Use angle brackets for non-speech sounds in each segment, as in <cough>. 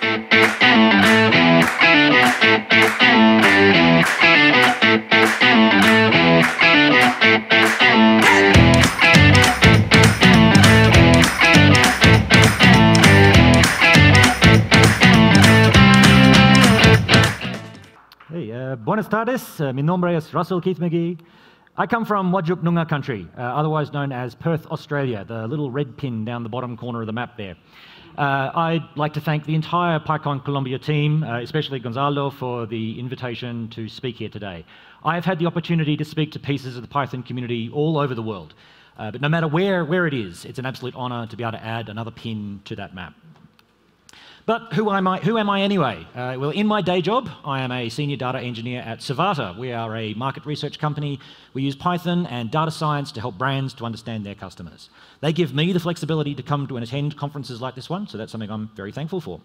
Hey, uh, buenas tardes. Uh, mi nombre es Russell Keith-Magee. I come from Whadjuk Noongar country, uh, otherwise known as Perth, Australia, the little red pin down the bottom corner of the map there. Uh, I'd like to thank the entire PyCon Colombia team, uh, especially Gonzalo, for the invitation to speak here today. I have had the opportunity to speak to pieces of the Python community all over the world, uh, but no matter where, where it is, it's an absolute honour to be able to add another pin to that map. But who am I, who am I anyway? Uh, well, in my day job, I am a senior data engineer at Survata. We are a market research company. We use Python and data science to help brands to understand their customers. They give me the flexibility to come to and attend conferences like this one, so that's something I'm very thankful for.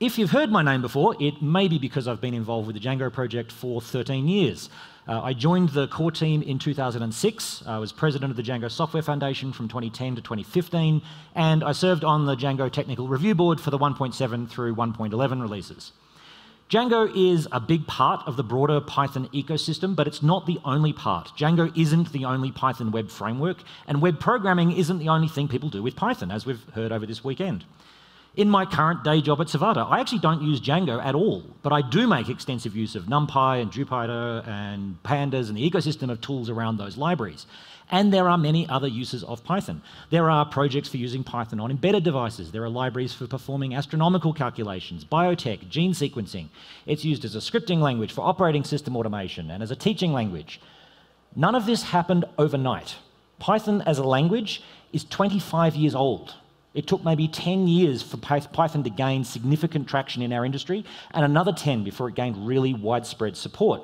If you've heard my name before, it may be because I've been involved with the Django project for 13 years. Uh, I joined the core team in 2006. I was president of the Django Software Foundation from 2010 to 2015, and I served on the Django Technical Review Board for the 1.7 through 1.11 releases. Django is a big part of the broader Python ecosystem, but it's not the only part. Django isn't the only Python web framework, and web programming isn't the only thing people do with Python, as we've heard over this weekend. In my current day job at Survata, I actually don't use Django at all, but I do make extensive use of NumPy and Jupyter and Pandas and the ecosystem of tools around those libraries. And there are many other uses of Python. There are projects for using Python on embedded devices. There are libraries for performing astronomical calculations, biotech, gene sequencing. It's used as a scripting language for operating system automation and as a teaching language. None of this happened overnight. Python as a language is 25 years old. It took maybe 10 years for Python to gain significant traction in our industry, and another 10 before it gained really widespread support.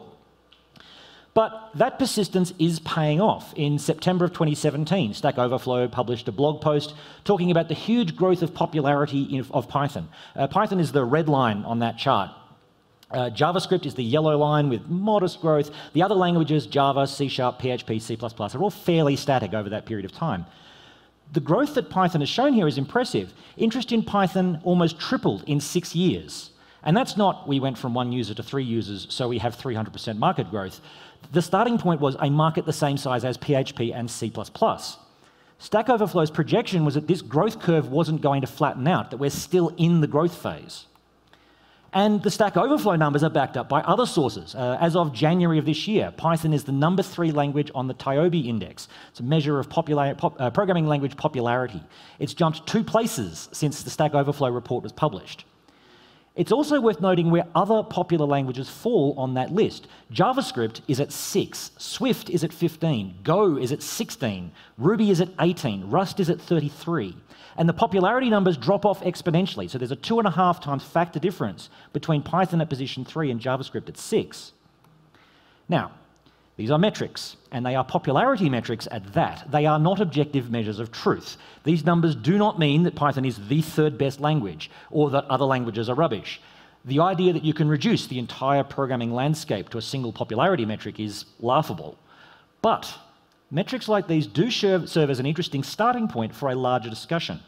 But that persistence is paying off. In September of 2017, Stack Overflow published a blog post talking about the huge growth of popularity of Python. Uh, Python is the red line on that chart. Uh, JavaScript is the yellow line with modest growth. The other languages, Java, C Sharp, PHP, C++, are all fairly static over that period of time. The growth that Python has shown here is impressive. Interest in Python almost tripled in six years. And that's not we went from one user to three users, so we have 300% market growth. The starting point was a market the same size as PHP and C++. Stack Overflow's projection was that this growth curve wasn't going to flatten out, that we're still in the growth phase. And the Stack Overflow numbers are backed up by other sources. Uh, as of January of this year, Python is the number three language on the TIOBE index. It's a measure of pop, uh, programming language popularity. It's jumped two places since the Stack Overflow report was published. It's also worth noting where other popular languages fall on that list. JavaScript is at 6, Swift is at 15, Go is at 16, Ruby is at 18, Rust is at 33. And the popularity numbers drop off exponentially. So there's a two and a half times factor difference between Python at position 3 and JavaScript at 6. Now, these are metrics, and they are popularity metrics at that. They are not objective measures of truth. These numbers do not mean that Python is the third best language or that other languages are rubbish. The idea that you can reduce the entire programming landscape to a single popularity metric is laughable. But metrics like these do serve as an interesting starting point for a larger discussion.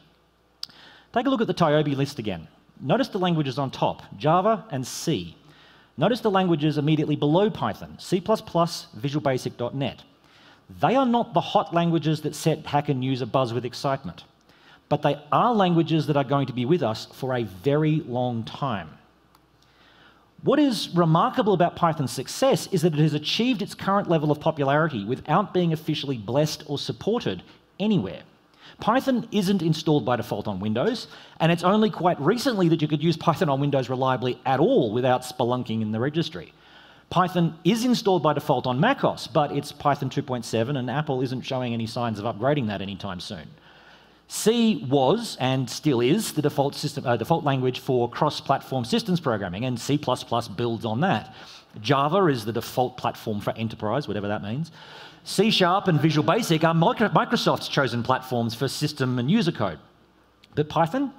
Take a look at the TIOBE list again. Notice the languages on top Java and C. Notice the languages immediately below Python, C++, Visual Basic.NET. They are not the hot languages that set Hacker News abuzz with excitement, but they are languages that are going to be with us for a very long time. What is remarkable about Python's success is that it has achieved its current level of popularity without being officially blessed or supported anywhere. Python isn't installed by default on Windows, and it's only quite recently that you could use Python on Windows reliably at all without spelunking in the registry. Python is installed by default on macOS, but it's Python 2.7, and Apple isn't showing any signs of upgrading that anytime soon. C was and still is the default, system, uh, default language for cross-platform systems programming, and C++ builds on that. Java is the default platform for enterprise, whatever that means. C Sharp and Visual Basic are Microsoft's chosen platforms for system and user code. But Python?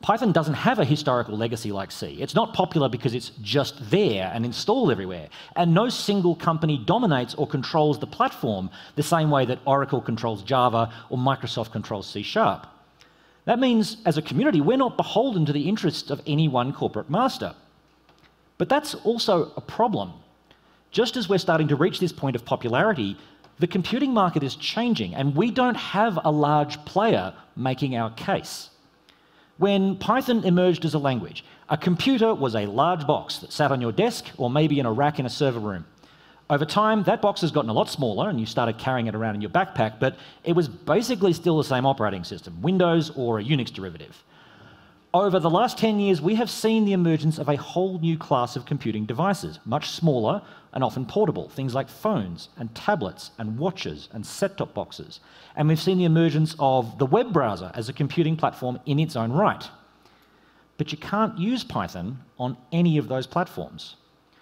Python doesn't have a historical legacy like C. It's not popular because it's just there and installed everywhere. And no single company dominates or controls the platform the same way that Oracle controls Java or Microsoft controls C Sharp. That means, as a community, we're not beholden to the interests of any one corporate master. But that's also a problem. Just as we're starting to reach this point of popularity, the computing market is changing, and we don't have a large player making our case. When Python emerged as a language, a computer was a large box that sat on your desk or maybe in a rack in a server room. Over time, that box has gotten a lot smaller and you started carrying it around in your backpack, but it was basically still the same operating system, Windows or a Unix derivative. Over the last 10 years, we have seen the emergence of a whole new class of computing devices, much smaller and often portable, things like phones and tablets and watches and set top boxes. And we've seen the emergence of the web browser as a computing platform in its own right. But you can't use Python on any of those platforms.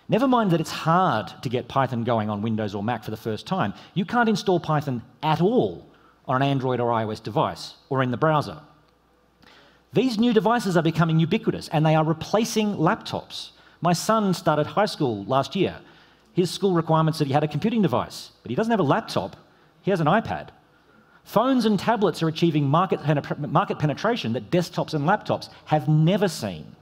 Never mind that it's hard to get Python going on Windows or Mac for the first time, you can't install Python at all on an Android or iOS device or in the browser. These new devices are becoming ubiquitous and they are replacing laptops. My son started high school last year. His school requirements said he had a computing device, but he doesn't have a laptop, he has an iPad. Phones and tablets are achieving market, market penetration that desktops and laptops have never seen.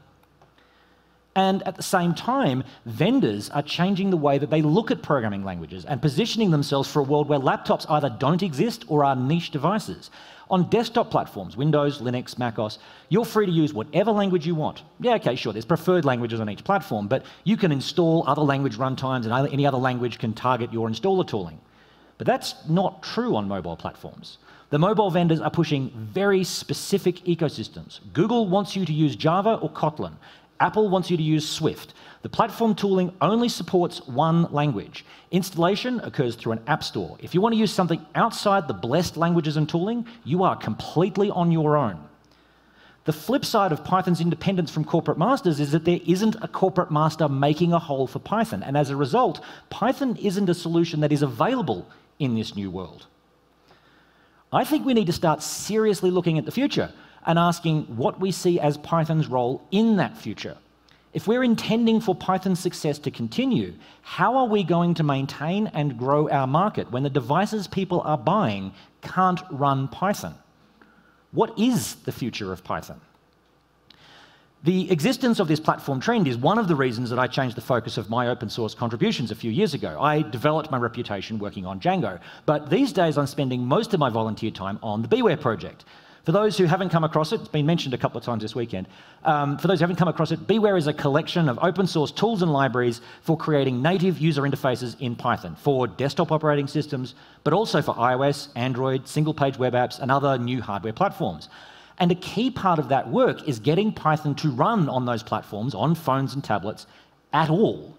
And at the same time, vendors are changing the way that they look at programming languages and positioning themselves for a world where laptops either don't exist or are niche devices. On desktop platforms, Windows, Linux, MacOS, you're free to use whatever language you want. Yeah, okay, sure, there's preferred languages on each platform, but you can install other language runtimes and any other language can target your installer tooling. But that's not true on mobile platforms. The mobile vendors are pushing very specific ecosystems. Google wants you to use Java or Kotlin. Apple wants you to use Swift. The platform tooling only supports one language. Installation occurs through an app store. If you want to use something outside the blessed languages and tooling, you are completely on your own. The flip side of Python's independence from corporate masters is that there isn't a corporate master making a hole for Python. And as a result, Python isn't a solution that is available in this new world. I think we need to start seriously looking at the future and asking what we see as Python's role in that future. If we're intending for Python's success to continue, how are we going to maintain and grow our market when the devices people are buying can't run Python? What is the future of Python? The existence of this platform trend is one of the reasons that I changed the focus of my open source contributions a few years ago. I developed my reputation working on Django, but these days I'm spending most of my volunteer time on the BeeWare project. For those who haven't come across it, it's been mentioned a couple of times this weekend. Um, for those who haven't come across it, BeeWare is a collection of open source tools and libraries for creating native user interfaces in Python for desktop operating systems, but also for iOS, Android, single page web apps, and other new hardware platforms. And a key part of that work is getting Python to run on those platforms, on phones and tablets, at all.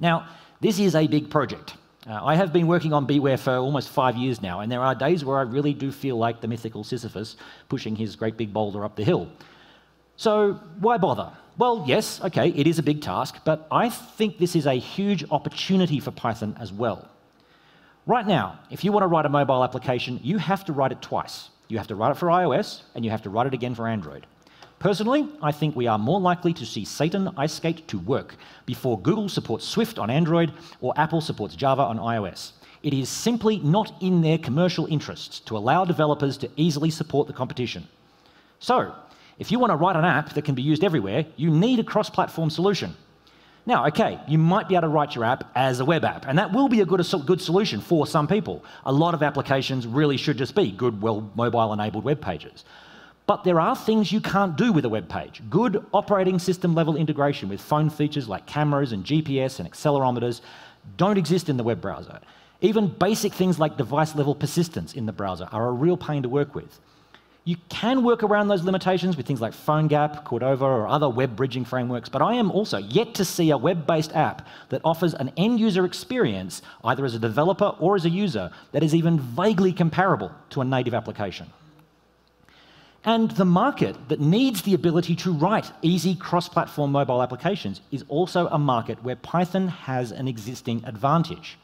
Now, this is a big project. Uh, I have been working on BeeWare for almost five years now, and there are days where I really do feel like the mythical Sisyphus pushing his great big boulder up the hill. So, why bother? Well, yes, okay, it is a big task, but I think this is a huge opportunity for Python as well. Right now, if you want to write a mobile application, you have to write it twice. You have to write it for iOS, and you have to write it again for Android. Personally, I think we are more likely to see Satan Ice Skate to work before Google supports Swift on Android or Apple supports Java on iOS. It is simply not in their commercial interests to allow developers to easily support the competition. So, if you want to write an app that can be used everywhere, you need a cross platform solution. Now, okay, you might be able to write your app as a web app, and that will be a good, a good solution for some people. A lot of applications really should just be good, well, mobile enabled web pages. But there are things you can't do with a web page. Good operating system level integration with phone features like cameras and GPS and accelerometers don't exist in the web browser. Even basic things like device level persistence in the browser are a real pain to work with. You can work around those limitations with things like PhoneGap, Cordova, or other web bridging frameworks, but I am also yet to see a web based app that offers an end user experience, either as a developer or as a user, that is even vaguely comparable to a native application. And the market that needs the ability to write easy cross platform mobile applications is also a market where Python has an existing advantage.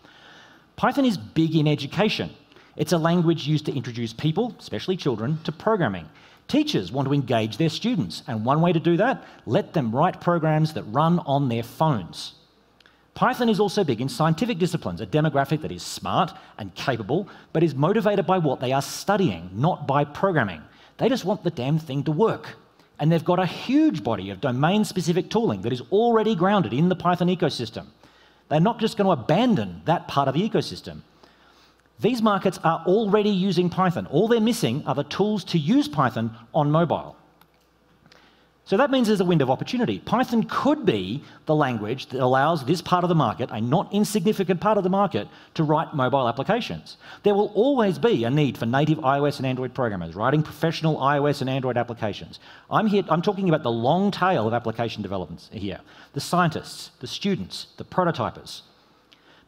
Python is big in education. It's a language used to introduce people, especially children, to programming. Teachers want to engage their students, and one way to do that, let them write programs that run on their phones. Python is also big in scientific disciplines, a demographic that is smart and capable, but is motivated by what they are studying, not by programming. They just want the damn thing to work. And they've got a huge body of domain specific tooling that is already grounded in the Python ecosystem. They're not just going to abandon that part of the ecosystem. These markets are already using Python. All they're missing are the tools to use Python on mobile. So that means there's a window of opportunity. Python could be the language that allows this part of the market, a not insignificant part of the market, to write mobile applications. There will always be a need for native iOS and Android programmers writing professional iOS and Android applications. I'm here I'm talking about the long tail of application developments here. The scientists, the students, the prototypers.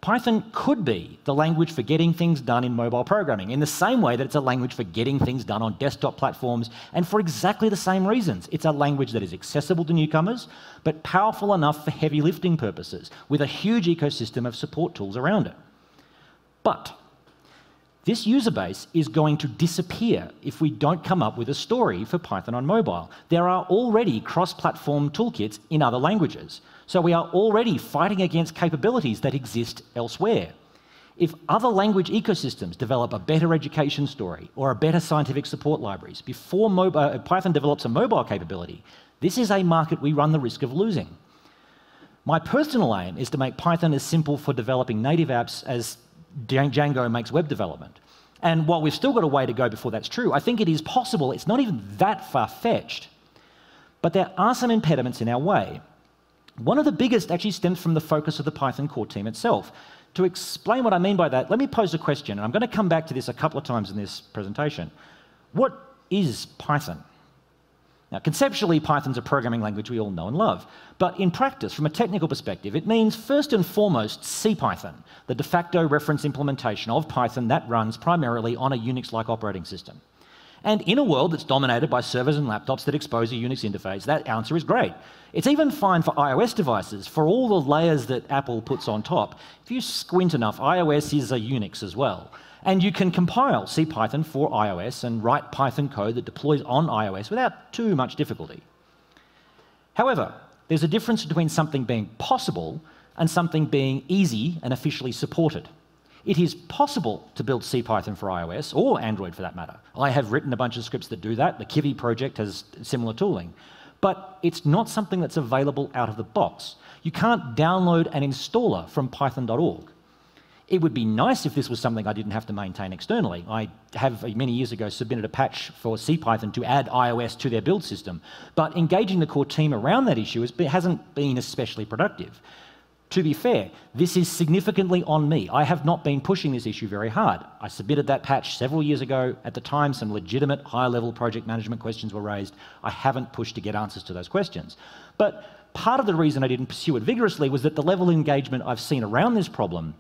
Python could be the language for getting things done in mobile programming, in the same way that it's a language for getting things done on desktop platforms, and for exactly the same reasons. It's a language that is accessible to newcomers, but powerful enough for heavy lifting purposes, with a huge ecosystem of support tools around it. But this user base is going to disappear if we don't come up with a story for Python on mobile. There are already cross platform toolkits in other languages. So we are already fighting against capabilities that exist elsewhere. If other language ecosystems develop a better education story or a better scientific support libraries before uh, Python develops a mobile capability, this is a market we run the risk of losing. My personal aim is to make Python as simple for developing native apps as Django makes web development. And while we've still got a way to go before that's true, I think it is possible, it's not even that far fetched. But there are some impediments in our way. One of the biggest actually stems from the focus of the Python core team itself. To explain what I mean by that, let me pose a question, and I'm going to come back to this a couple of times in this presentation. What is Python? Now, conceptually, Python's a programming language we all know and love. But in practice, from a technical perspective, it means first and foremost CPython, the de facto reference implementation of Python that runs primarily on a Unix like operating system. And in a world that's dominated by servers and laptops that expose a Unix interface, that answer is great. It's even fine for iOS devices, for all the layers that Apple puts on top. If you squint enough, iOS is a Unix as well. And you can compile CPython for iOS and write Python code that deploys on iOS without too much difficulty. However, there's a difference between something being possible and something being easy and officially supported. It is possible to build CPython for iOS or Android for that matter. I have written a bunch of scripts that do that. The Kivy project has similar tooling. But it's not something that's available out of the box. You can't download an installer from python.org. It would be nice if this was something I didn't have to maintain externally. I have uh, many years ago submitted a patch for CPython to add iOS to their build system, but engaging the core team around that issue hasn't been especially productive. To be fair, this is significantly on me. I have not been pushing this issue very hard. I submitted that patch several years ago. At the time, some legitimate high level project management questions were raised. I haven't pushed to get answers to those questions. But part of the reason I didn't pursue it vigorously was that the level of engagement I've seen around this problem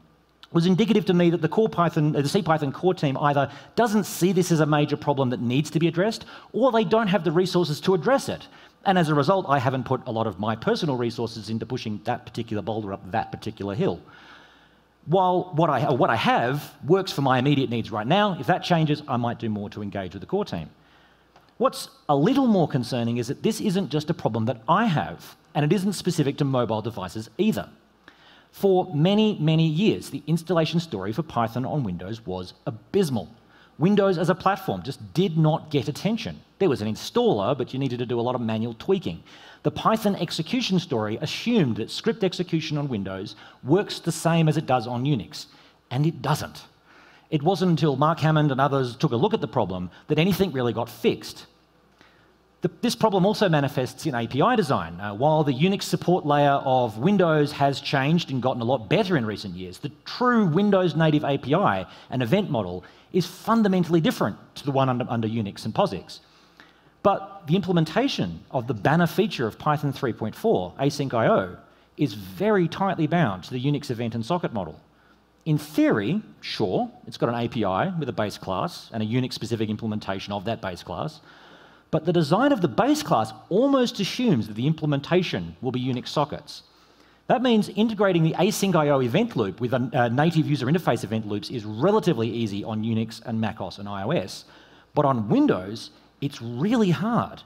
was indicative to me that the core Python, the CPython core team either doesn't see this as a major problem that needs to be addressed, or they don't have the resources to address it. And as a result, I haven't put a lot of my personal resources into pushing that particular boulder up that particular hill. While what I, what I have works for my immediate needs right now, if that changes, I might do more to engage with the core team. What's a little more concerning is that this isn't just a problem that I have, and it isn't specific to mobile devices either. For many, many years, the installation story for Python on Windows was abysmal. Windows as a platform just did not get attention. There was an installer, but you needed to do a lot of manual tweaking. The Python execution story assumed that script execution on Windows works the same as it does on Unix, and it doesn't. It wasn't until Mark Hammond and others took a look at the problem that anything really got fixed. The, this problem also manifests in API design. Uh, while the Unix support layer of Windows has changed and gotten a lot better in recent years, the true Windows native API and event model is fundamentally different to the one under, under Unix and POSIX. But the implementation of the banner feature of Python 3.4, async IO, is very tightly bound to the Unix event and socket model. In theory, sure, it's got an API with a base class and a Unix specific implementation of that base class, but the design of the base class almost assumes that the implementation will be Unix sockets. That means integrating the async IO event loop with a, a native user interface event loops is relatively easy on Unix and macOS and iOS, but on Windows, it's really hard.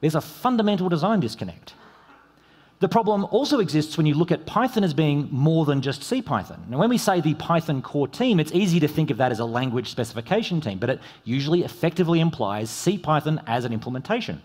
There's a fundamental design disconnect. The problem also exists when you look at Python as being more than just CPython. Now, when we say the Python core team, it's easy to think of that as a language specification team, but it usually effectively implies CPython as an implementation.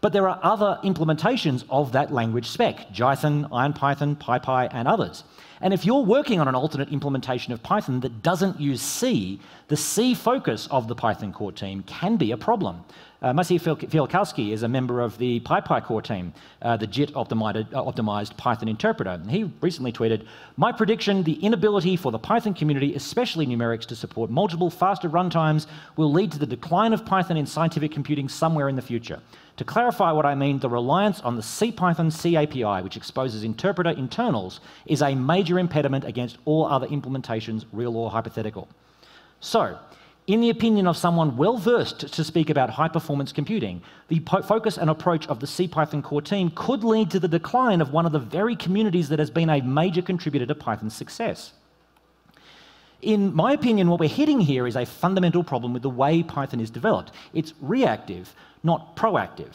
But there are other implementations of that language spec, Jython, IronPython, PyPy, and others. And if you're working on an alternate implementation of Python that doesn't use C, the C focus of the Python core team can be a problem. Uh, Maciej Fijalkowski is a member of the PyPy core team, uh, the JIT optimized, uh, optimized, Python interpreter. And he recently tweeted, My prediction, the inability for the Python community, especially numerics, to support multiple faster runtimes will lead to the decline of Python in scientific computing somewhere in the future. To clarify what I mean, the reliance on the CPython C API, which exposes interpreter internals, is a major impediment against all other implementations, real or hypothetical. So, in the opinion of someone well versed to speak about high performance computing, the focus and approach of the CPython core team could lead to the decline of one of the very communities that has been a major contributor to Python's success. In my opinion, what we're hitting here is a fundamental problem with the way Python is developed. It's reactive, not proactive.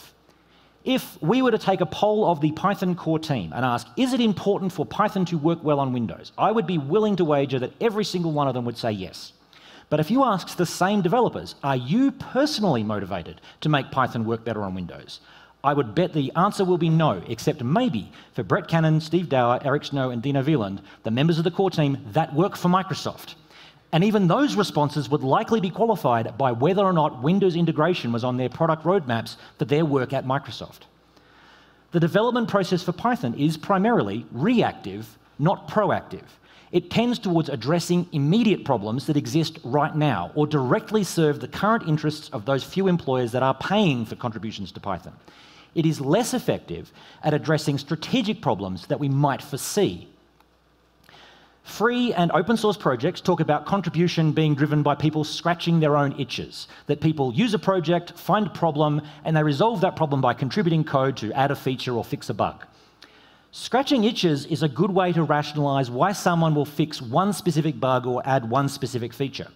If we were to take a poll of the Python core team and ask, is it important for Python to work well on Windows? I would be willing to wager that every single one of them would say yes. But if you ask the same developers, are you personally motivated to make Python work better on Windows? I would bet the answer will be no, except maybe for Brett Cannon, Steve Dower, Eric Snow, and Dino Viehland, the members of the core team that work for Microsoft. And even those responses would likely be qualified by whether or not Windows integration was on their product roadmaps for their work at Microsoft. The development process for Python is primarily reactive, not proactive it tends towards addressing immediate problems that exist right now or directly serve the current interests of those few employers that are paying for contributions to Python. It is less effective at addressing strategic problems that we might foresee. Free and open source projects talk about contribution being driven by people scratching their own itches, that people use a project, find a problem, and they resolve that problem by contributing code to add a feature or fix a bug. Scratching itches is a good way to rationalize why someone will fix one specific bug or add one specific feature.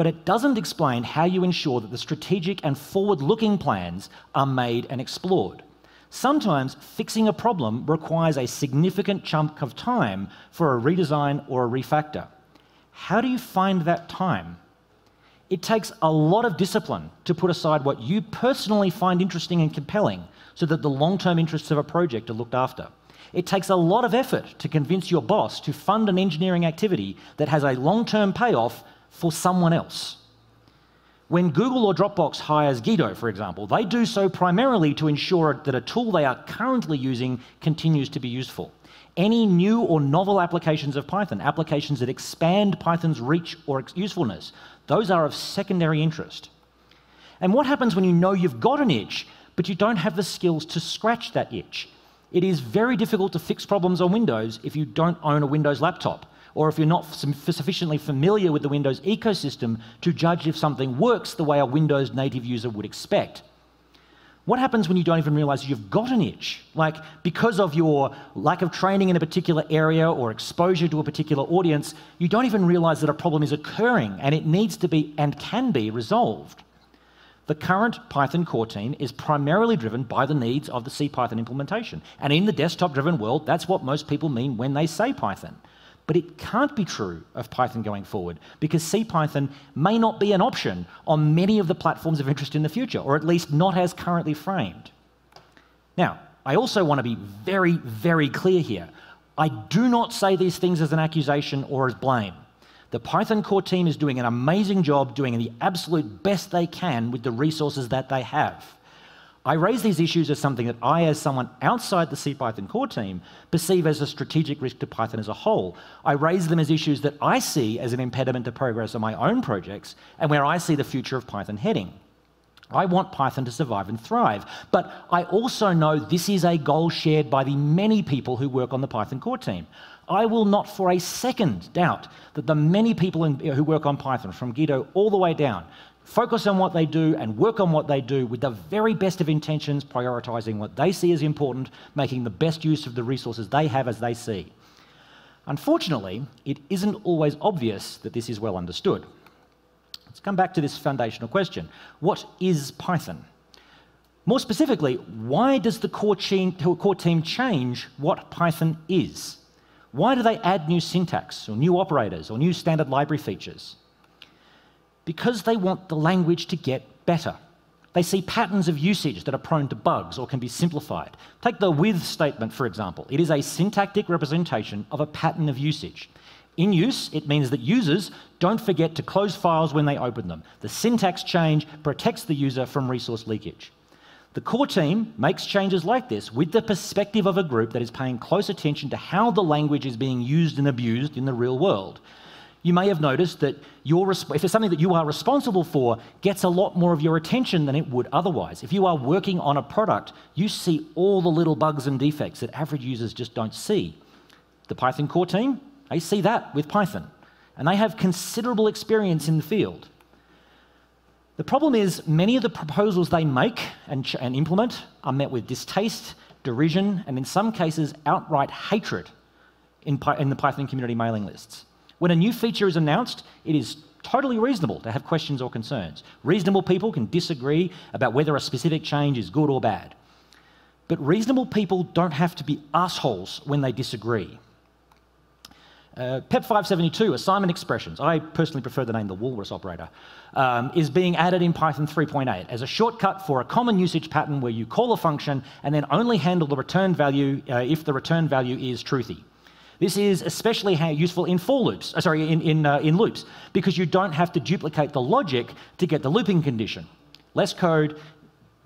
But it doesn't explain how you ensure that the strategic and forward looking plans are made and explored. Sometimes fixing a problem requires a significant chunk of time for a redesign or a refactor. How do you find that time? It takes a lot of discipline to put aside what you personally find interesting and compelling so that the long term interests of a project are looked after. It takes a lot of effort to convince your boss to fund an engineering activity that has a long term payoff for someone else. When Google or Dropbox hires Guido, for example, they do so primarily to ensure that a tool they are currently using continues to be useful. Any new or novel applications of Python, applications that expand Python's reach or usefulness, those are of secondary interest. And what happens when you know you've got an itch, but you don't have the skills to scratch that itch? It is very difficult to fix problems on Windows if you don't own a Windows laptop, or if you're not sufficiently familiar with the Windows ecosystem to judge if something works the way a Windows native user would expect. What happens when you don't even realize you've got an itch? Like, because of your lack of training in a particular area or exposure to a particular audience, you don't even realize that a problem is occurring and it needs to be and can be resolved. The current Python core team is primarily driven by the needs of the CPython implementation. And in the desktop driven world, that's what most people mean when they say Python. But it can't be true of Python going forward because CPython may not be an option on many of the platforms of interest in the future, or at least not as currently framed. Now, I also want to be very, very clear here. I do not say these things as an accusation or as blame. The Python core team is doing an amazing job doing the absolute best they can with the resources that they have. I raise these issues as something that I, as someone outside the CPython core team, perceive as a strategic risk to Python as a whole. I raise them as issues that I see as an impediment to progress on my own projects and where I see the future of Python heading. I want Python to survive and thrive, but I also know this is a goal shared by the many people who work on the Python core team. I will not for a second doubt that the many people in, who work on Python, from Guido all the way down, focus on what they do and work on what they do with the very best of intentions, prioritizing what they see as important, making the best use of the resources they have as they see. Unfortunately, it isn't always obvious that this is well understood. Let's come back to this foundational question. What is Python? More specifically, why does the core team, core team change what Python is? Why do they add new syntax or new operators or new standard library features? Because they want the language to get better. They see patterns of usage that are prone to bugs or can be simplified. Take the with statement, for example. It is a syntactic representation of a pattern of usage. In use, it means that users don't forget to close files when they open them. The syntax change protects the user from resource leakage. The core team makes changes like this with the perspective of a group that is paying close attention to how the language is being used and abused in the real world you may have noticed that your, if it's something that you are responsible for, gets a lot more of your attention than it would otherwise. If you are working on a product, you see all the little bugs and defects that average users just don't see. The Python core team, they see that with Python, and they have considerable experience in the field. The problem is, many of the proposals they make and, and implement are met with distaste, derision, and in some cases, outright hatred in, in the Python community mailing lists. When a new feature is announced, it is totally reasonable to have questions or concerns. Reasonable people can disagree about whether a specific change is good or bad. But reasonable people don't have to be assholes when they disagree. Uh, PEP 572, assignment expressions, I personally prefer the name the walrus operator, um, is being added in Python 3.8 as a shortcut for a common usage pattern where you call a function and then only handle the return value uh, if the return value is truthy. This is especially useful in for loops, uh, sorry, in, in, uh, in loops, because you don't have to duplicate the logic to get the looping condition. Less code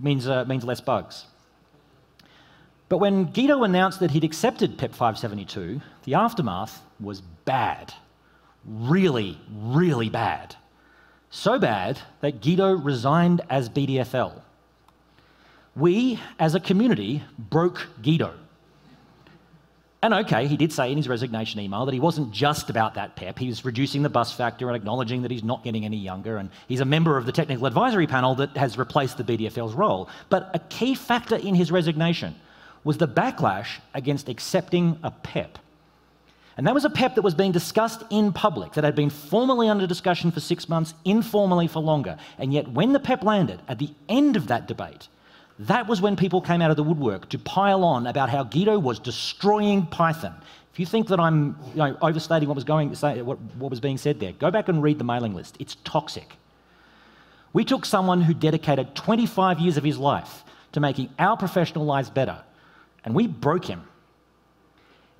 means, uh, means less bugs. But when Guido announced that he'd accepted PEP 572, the aftermath was bad. Really, really bad. So bad that Guido resigned as BDFL. We, as a community, broke Guido. And okay, he did say in his resignation email that he wasn't just about that PEP. He was reducing the bus factor and acknowledging that he's not getting any younger. And he's a member of the technical advisory panel that has replaced the BDFL's role. But a key factor in his resignation was the backlash against accepting a PEP. And that was a PEP that was being discussed in public, that had been formally under discussion for six months, informally for longer. And yet, when the PEP landed, at the end of that debate, that was when people came out of the woodwork to pile on about how Guido was destroying Python. If you think that I'm you know, overstating what was, going, what, what was being said there, go back and read the mailing list. It's toxic. We took someone who dedicated 25 years of his life to making our professional lives better, and we broke him.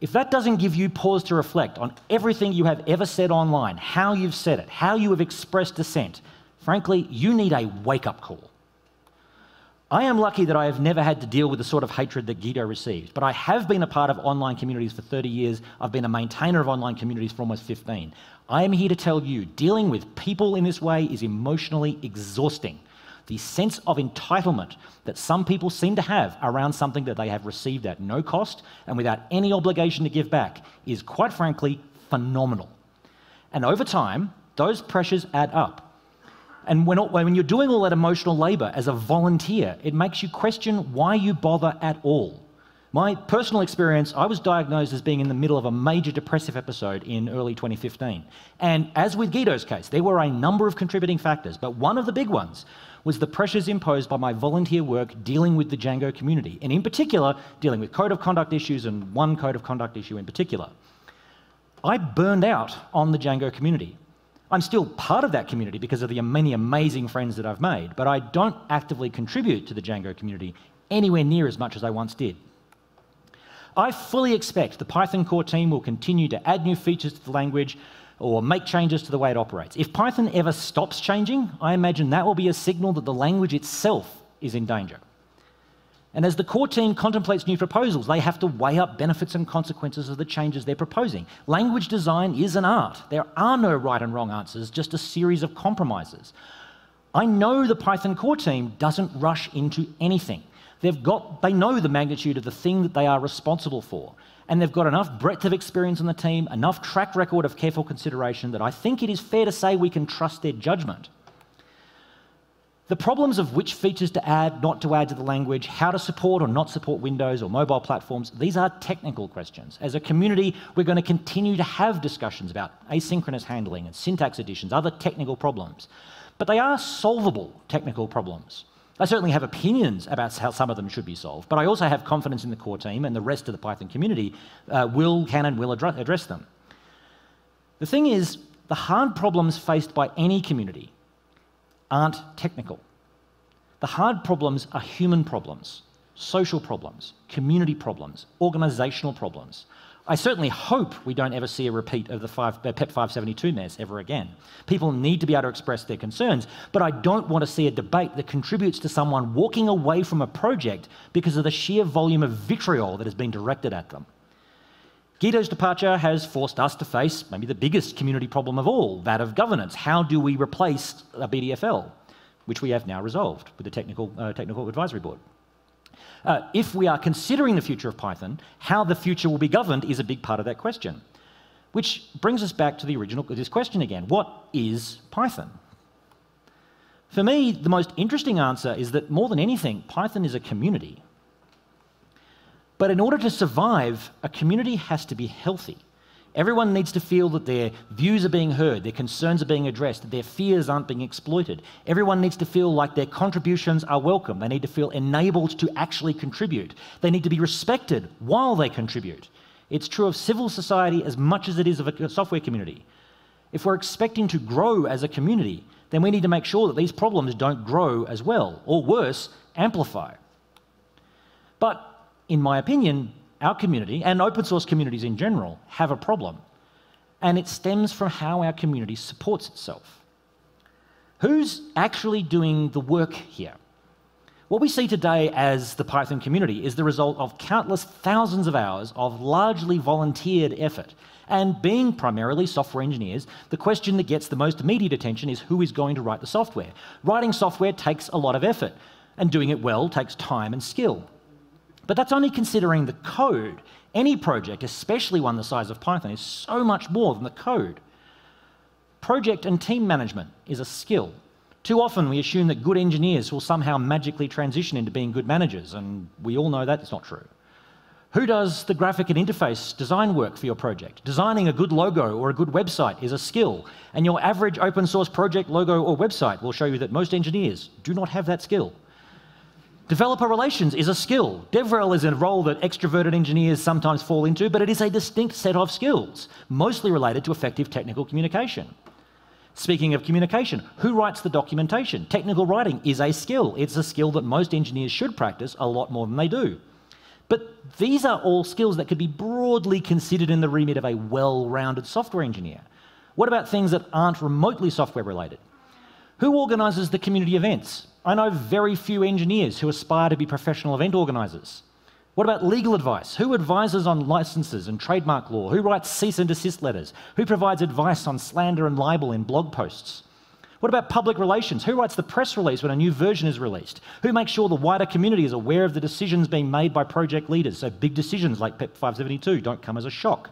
If that doesn't give you pause to reflect on everything you have ever said online, how you've said it, how you have expressed dissent, frankly, you need a wake up call. I am lucky that I have never had to deal with the sort of hatred that Guido received, but I have been a part of online communities for 30 years. I've been a maintainer of online communities for almost 15. I am here to tell you dealing with people in this way is emotionally exhausting. The sense of entitlement that some people seem to have around something that they have received at no cost and without any obligation to give back is, quite frankly, phenomenal. And over time, those pressures add up. And when, when you're doing all that emotional labor as a volunteer, it makes you question why you bother at all. My personal experience, I was diagnosed as being in the middle of a major depressive episode in early 2015. And as with Guido's case, there were a number of contributing factors, but one of the big ones was the pressures imposed by my volunteer work dealing with the Django community, and in particular, dealing with code of conduct issues and one code of conduct issue in particular. I burned out on the Django community. I'm still part of that community because of the many amazing friends that I've made, but I don't actively contribute to the Django community anywhere near as much as I once did. I fully expect the Python core team will continue to add new features to the language or make changes to the way it operates. If Python ever stops changing, I imagine that will be a signal that the language itself is in danger. And as the core team contemplates new proposals, they have to weigh up benefits and consequences of the changes they're proposing. Language design is an art. There are no right and wrong answers, just a series of compromises. I know the Python core team doesn't rush into anything. They've got, they know the magnitude of the thing that they are responsible for. And they've got enough breadth of experience on the team, enough track record of careful consideration that I think it is fair to say we can trust their judgment. The problems of which features to add, not to add to the language, how to support or not support Windows or mobile platforms, these are technical questions. As a community, we're going to continue to have discussions about asynchronous handling and syntax additions, other technical problems. But they are solvable technical problems. I certainly have opinions about how some of them should be solved, but I also have confidence in the core team and the rest of the Python community uh, will, can, and will address them. The thing is, the hard problems faced by any community aren't technical. The hard problems are human problems, social problems, community problems, organisational problems. I certainly hope we don't ever see a repeat of the five, uh, PEP 572 mess ever again. People need to be able to express their concerns, but I don't want to see a debate that contributes to someone walking away from a project because of the sheer volume of vitriol that has been directed at them. Guido's departure has forced us to face maybe the biggest community problem of all, that of governance. How do we replace a BDFL, which we have now resolved with the Technical, uh, Technical Advisory Board? Uh, if we are considering the future of Python, how the future will be governed is a big part of that question. Which brings us back to the original this question again. What is Python? For me, the most interesting answer is that more than anything, Python is a community. But in order to survive, a community has to be healthy. Everyone needs to feel that their views are being heard, their concerns are being addressed, that their fears aren't being exploited. Everyone needs to feel like their contributions are welcome. They need to feel enabled to actually contribute. They need to be respected while they contribute. It's true of civil society as much as it is of a software community. If we're expecting to grow as a community, then we need to make sure that these problems don't grow as well, or worse, amplify. But in my opinion, our community and open source communities in general have a problem. And it stems from how our community supports itself. Who's actually doing the work here? What we see today as the Python community is the result of countless thousands of hours of largely volunteered effort. And being primarily software engineers, the question that gets the most immediate attention is who is going to write the software? Writing software takes a lot of effort, and doing it well takes time and skill. But that's only considering the code. Any project, especially one the size of Python, is so much more than the code. Project and team management is a skill. Too often we assume that good engineers will somehow magically transition into being good managers, and we all know that is not true. Who does the graphic and interface design work for your project? Designing a good logo or a good website is a skill, and your average open source project logo or website will show you that most engineers do not have that skill. Developer relations is a skill. DevRel is a role that extroverted engineers sometimes fall into, but it is a distinct set of skills, mostly related to effective technical communication. Speaking of communication, who writes the documentation? Technical writing is a skill. It's a skill that most engineers should practice a lot more than they do. But these are all skills that could be broadly considered in the remit of a well rounded software engineer. What about things that aren't remotely software related? Who organises the community events? I know very few engineers who aspire to be professional event organisers. What about legal advice? Who advises on licenses and trademark law? Who writes cease and desist letters? Who provides advice on slander and libel in blog posts? What about public relations? Who writes the press release when a new version is released? Who makes sure the wider community is aware of the decisions being made by project leaders so big decisions like PEP 572 don't come as a shock?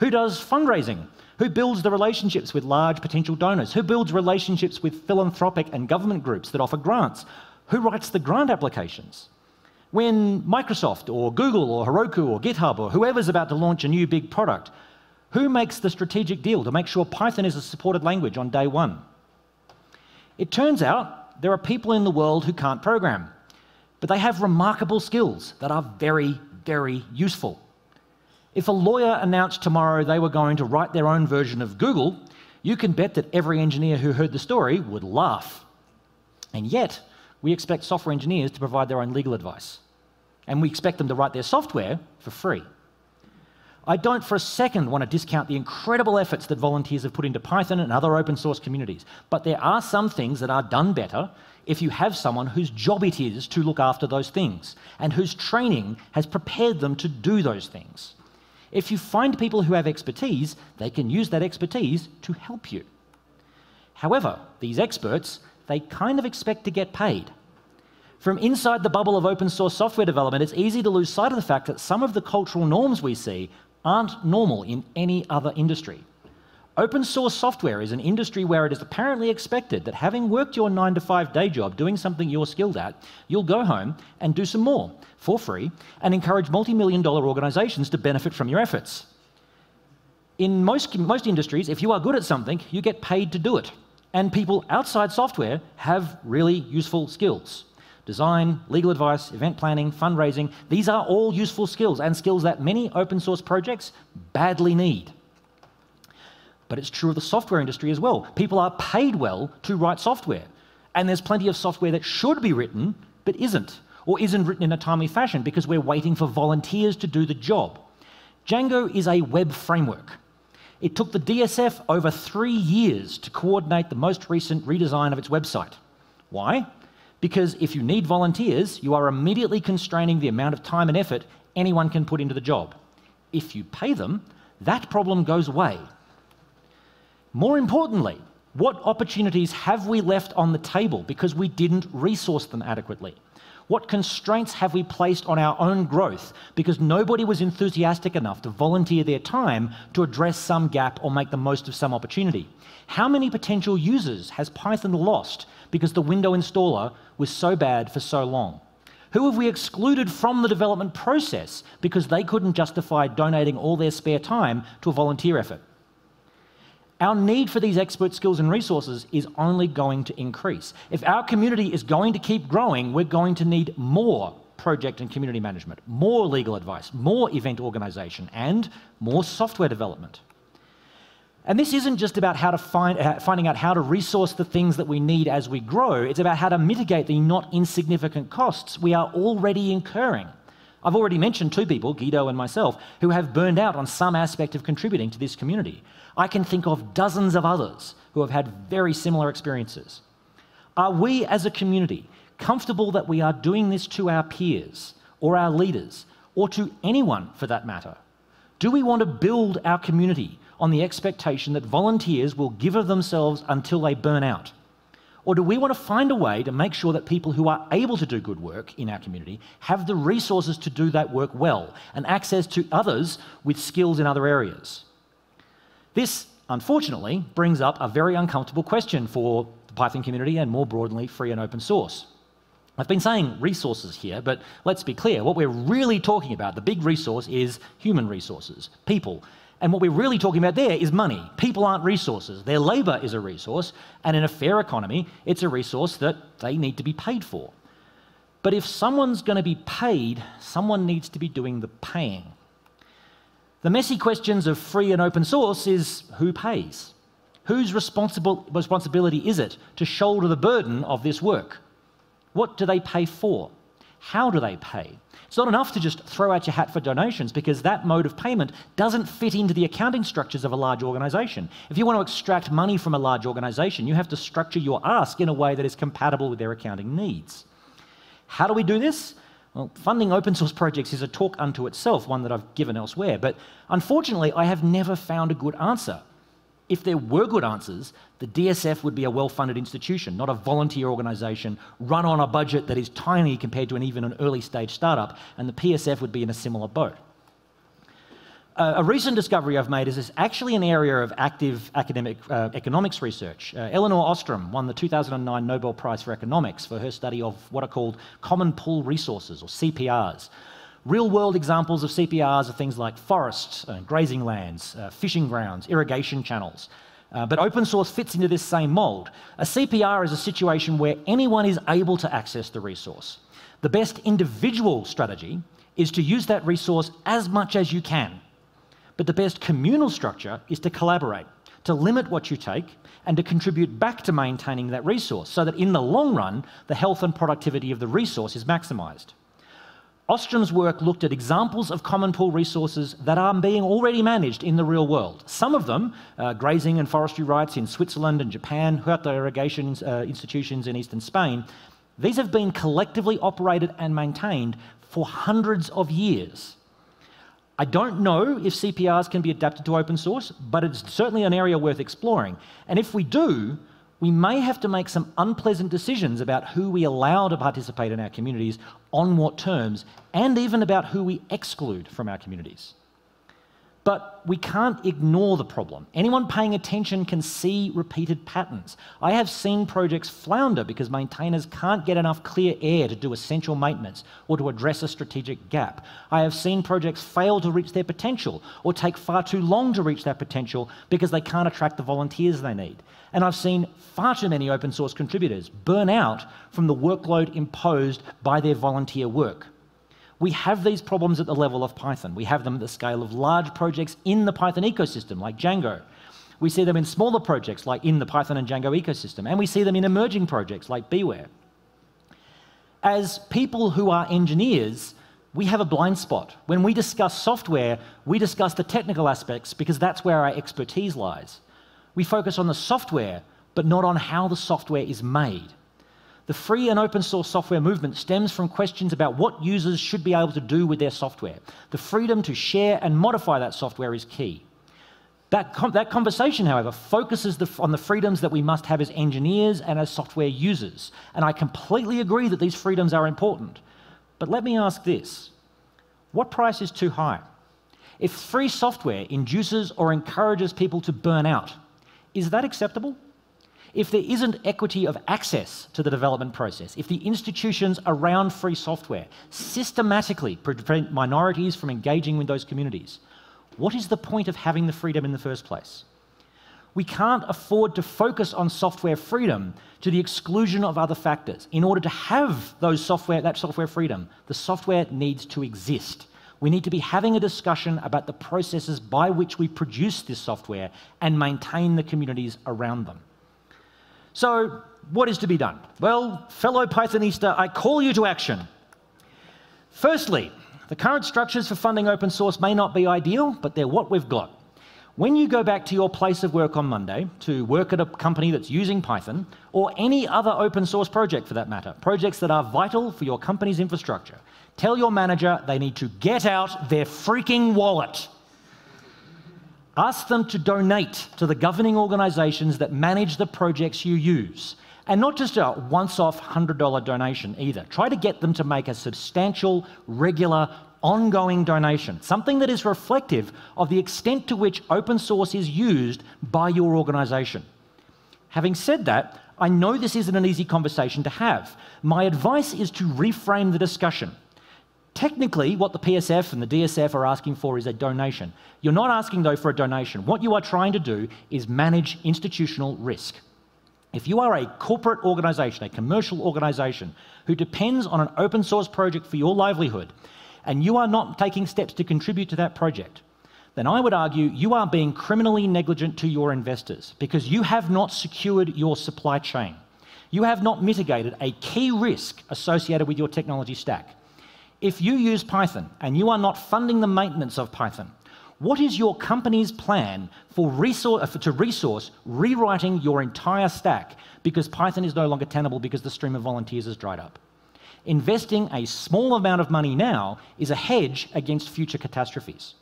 Who does fundraising? Who builds the relationships with large potential donors? Who builds relationships with philanthropic and government groups that offer grants? Who writes the grant applications? When Microsoft or Google or Heroku or GitHub or whoever's about to launch a new big product, who makes the strategic deal to make sure Python is a supported language on day one? It turns out there are people in the world who can't program, but they have remarkable skills that are very, very useful. If a lawyer announced tomorrow they were going to write their own version of Google, you can bet that every engineer who heard the story would laugh. And yet, we expect software engineers to provide their own legal advice. And we expect them to write their software for free. I don't for a second want to discount the incredible efforts that volunteers have put into Python and other open source communities, but there are some things that are done better if you have someone whose job it is to look after those things and whose training has prepared them to do those things. If you find people who have expertise, they can use that expertise to help you. However, these experts, they kind of expect to get paid. From inside the bubble of open source software development, it's easy to lose sight of the fact that some of the cultural norms we see aren't normal in any other industry. Open source software is an industry where it is apparently expected that having worked your nine to five day job doing something you're skilled at, you'll go home and do some more for free and encourage multi million dollar organizations to benefit from your efforts. In most, most industries, if you are good at something, you get paid to do it. And people outside software have really useful skills. design, legal advice, event planning, fundraising. These are all useful skills and skills that many open source projects badly need. But it's true of the software industry as well. People are paid well to write software. And there's plenty of software that should be written but isn't, or isn't written in a timely fashion because we're waiting for volunteers to do the job. Django is a web framework. It took the DSF over three years to coordinate the most recent redesign of its website. Why? Because if you need volunteers, you are immediately constraining the amount of time and effort anyone can put into the job. If you pay them, that problem goes away. More importantly, what opportunities have we left on the table because we didn't resource them adequately? What constraints have we placed on our own growth because nobody was enthusiastic enough to volunteer their time to address some gap or make the most of some opportunity? How many potential users has Python lost because the window installer was so bad for so long? Who have we excluded from the development process because they couldn't justify donating all their spare time to a volunteer effort? Our need for these expert skills and resources is only going to increase. If our community is going to keep growing, we're going to need more project and community management, more legal advice, more event organisation, and more software development. And this isn't just about how to find, uh, finding out how to resource the things that we need as we grow, it's about how to mitigate the not insignificant costs we are already incurring. I've already mentioned two people, Guido and myself, who have burned out on some aspect of contributing to this community. I can think of dozens of others who have had very similar experiences. Are we as a community comfortable that we are doing this to our peers or our leaders or to anyone for that matter? Do we want to build our community on the expectation that volunteers will give of themselves until they burn out? Or do we want to find a way to make sure that people who are able to do good work in our community have the resources to do that work well and access to others with skills in other areas? This, unfortunately, brings up a very uncomfortable question for the Python community and more broadly, free and open source. I've been saying resources here, but let's be clear. What we're really talking about, the big resource, is human resources, people. And what we're really talking about there is money. People aren't resources. Their labour is a resource, and in a fair economy, it's a resource that they need to be paid for. But if someone's going to be paid, someone needs to be doing the paying. The messy questions of free and open source is who pays? Whose responsibility is it to shoulder the burden of this work? What do they pay for? How do they pay? It's not enough to just throw out your hat for donations because that mode of payment doesn't fit into the accounting structures of a large organisation. If you want to extract money from a large organisation, you have to structure your ask in a way that is compatible with their accounting needs. How do we do this? Well, funding open source projects is a talk unto itself, one that I've given elsewhere, but unfortunately, I have never found a good answer. If there were good answers, the DSF would be a well funded institution, not a volunteer organisation run on a budget that is tiny compared to an, even an early stage startup, and the PSF would be in a similar boat a recent discovery I've made is this actually an area of active academic uh, economics research. Uh, Elinor Ostrom won the 2009 Nobel Prize for Economics for her study of what are called common pool resources, or CPRs. Real world examples of CPRs are things like forests, uh, grazing lands, uh, fishing grounds, irrigation channels. Uh, but open source fits into this same mold. A CPR is a situation where anyone is able to access the resource. The best individual strategy is to use that resource as much as you can but the best communal structure is to collaborate, to limit what you take, and to contribute back to maintaining that resource so that in the long run, the health and productivity of the resource is maximised. Ostrom's work looked at examples of common pool resources that are being already managed in the real world. Some of them, uh, grazing and forestry rights in Switzerland and Japan, Huerta irrigation uh, institutions in eastern Spain, these have been collectively operated and maintained for hundreds of years. I don't know if CPRs can be adapted to open source, but it's certainly an area worth exploring. And if we do, we may have to make some unpleasant decisions about who we allow to participate in our communities, on what terms, and even about who we exclude from our communities. But we can't ignore the problem. Anyone paying attention can see repeated patterns. I have seen projects flounder because maintainers can't get enough clear air to do essential maintenance or to address a strategic gap. I have seen projects fail to reach their potential or take far too long to reach that potential because they can't attract the volunteers they need. And I've seen far too many open source contributors burn out from the workload imposed by their volunteer work. We have these problems at the level of Python. We have them at the scale of large projects in the Python ecosystem, like Django. We see them in smaller projects, like in the Python and Django ecosystem. And we see them in emerging projects, like BeeWare. As people who are engineers, we have a blind spot. When we discuss software, we discuss the technical aspects because that's where our expertise lies. We focus on the software, but not on how the software is made. The free and open source software movement stems from questions about what users should be able to do with their software. The freedom to share and modify that software is key. That, that conversation, however, focuses the, on the freedoms that we must have as engineers and as software users. And I completely agree that these freedoms are important. But let me ask this what price is too high? If free software induces or encourages people to burn out, is that acceptable? If there isn't equity of access to the development process, if the institutions around free software systematically prevent minorities from engaging with those communities, what is the point of having the freedom in the first place? We can't afford to focus on software freedom to the exclusion of other factors. In order to have those software, that software freedom, the software needs to exist. We need to be having a discussion about the processes by which we produce this software and maintain the communities around them. So, what is to be done? Well, fellow Pythonista, I call you to action. Firstly, the current structures for funding open source may not be ideal, but they're what we've got. When you go back to your place of work on Monday to work at a company that's using Python, or any other open source project for that matter, projects that are vital for your company's infrastructure, tell your manager they need to get out their freaking wallet Ask them to donate to the governing organisations that manage the projects you use. And not just a once off $100 donation either. Try to get them to make a substantial, regular, ongoing donation, something that is reflective of the extent to which open source is used by your organisation. Having said that, I know this isn't an easy conversation to have. My advice is to reframe the discussion. Technically, what the PSF and the DSF are asking for is a donation. You're not asking, though, for a donation. What you are trying to do is manage institutional risk. If you are a corporate organisation, a commercial organisation, who depends on an open source project for your livelihood, and you are not taking steps to contribute to that project, then I would argue you are being criminally negligent to your investors because you have not secured your supply chain. You have not mitigated a key risk associated with your technology stack. If you use Python and you are not funding the maintenance of Python, what is your company's plan for resource, uh, to resource rewriting your entire stack because Python is no longer tenable because the stream of volunteers has dried up? Investing a small amount of money now is a hedge against future catastrophes.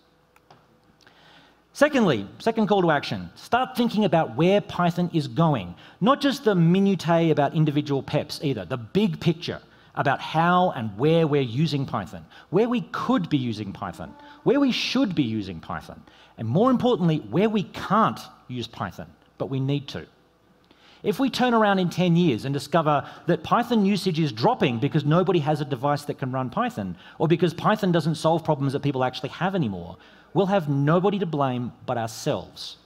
Secondly, second call to action, start thinking about where Python is going. Not just the minutiae about individual PEPs either, the big picture about how and where we're using Python, where we could be using Python, where we should be using Python, and more importantly, where we can't use Python, but we need to. If we turn around in 10 years and discover that Python usage is dropping because nobody has a device that can run Python, or because Python doesn't solve problems that people actually have anymore, we'll have nobody to blame but ourselves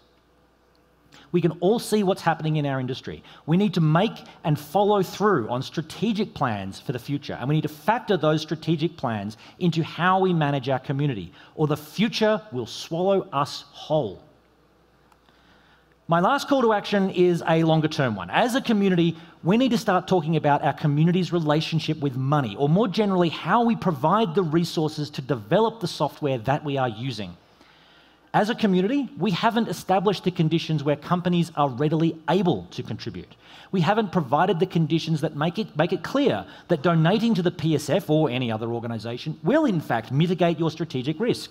we can all see what's happening in our industry. We need to make and follow through on strategic plans for the future, and we need to factor those strategic plans into how we manage our community, or the future will swallow us whole. My last call to action is a longer term one. As a community, we need to start talking about our community's relationship with money, or more generally, how we provide the resources to develop the software that we are using. As a community, we haven't established the conditions where companies are readily able to contribute. We haven't provided the conditions that make it, make it clear that donating to the PSF or any other organisation will, in fact, mitigate your strategic risk.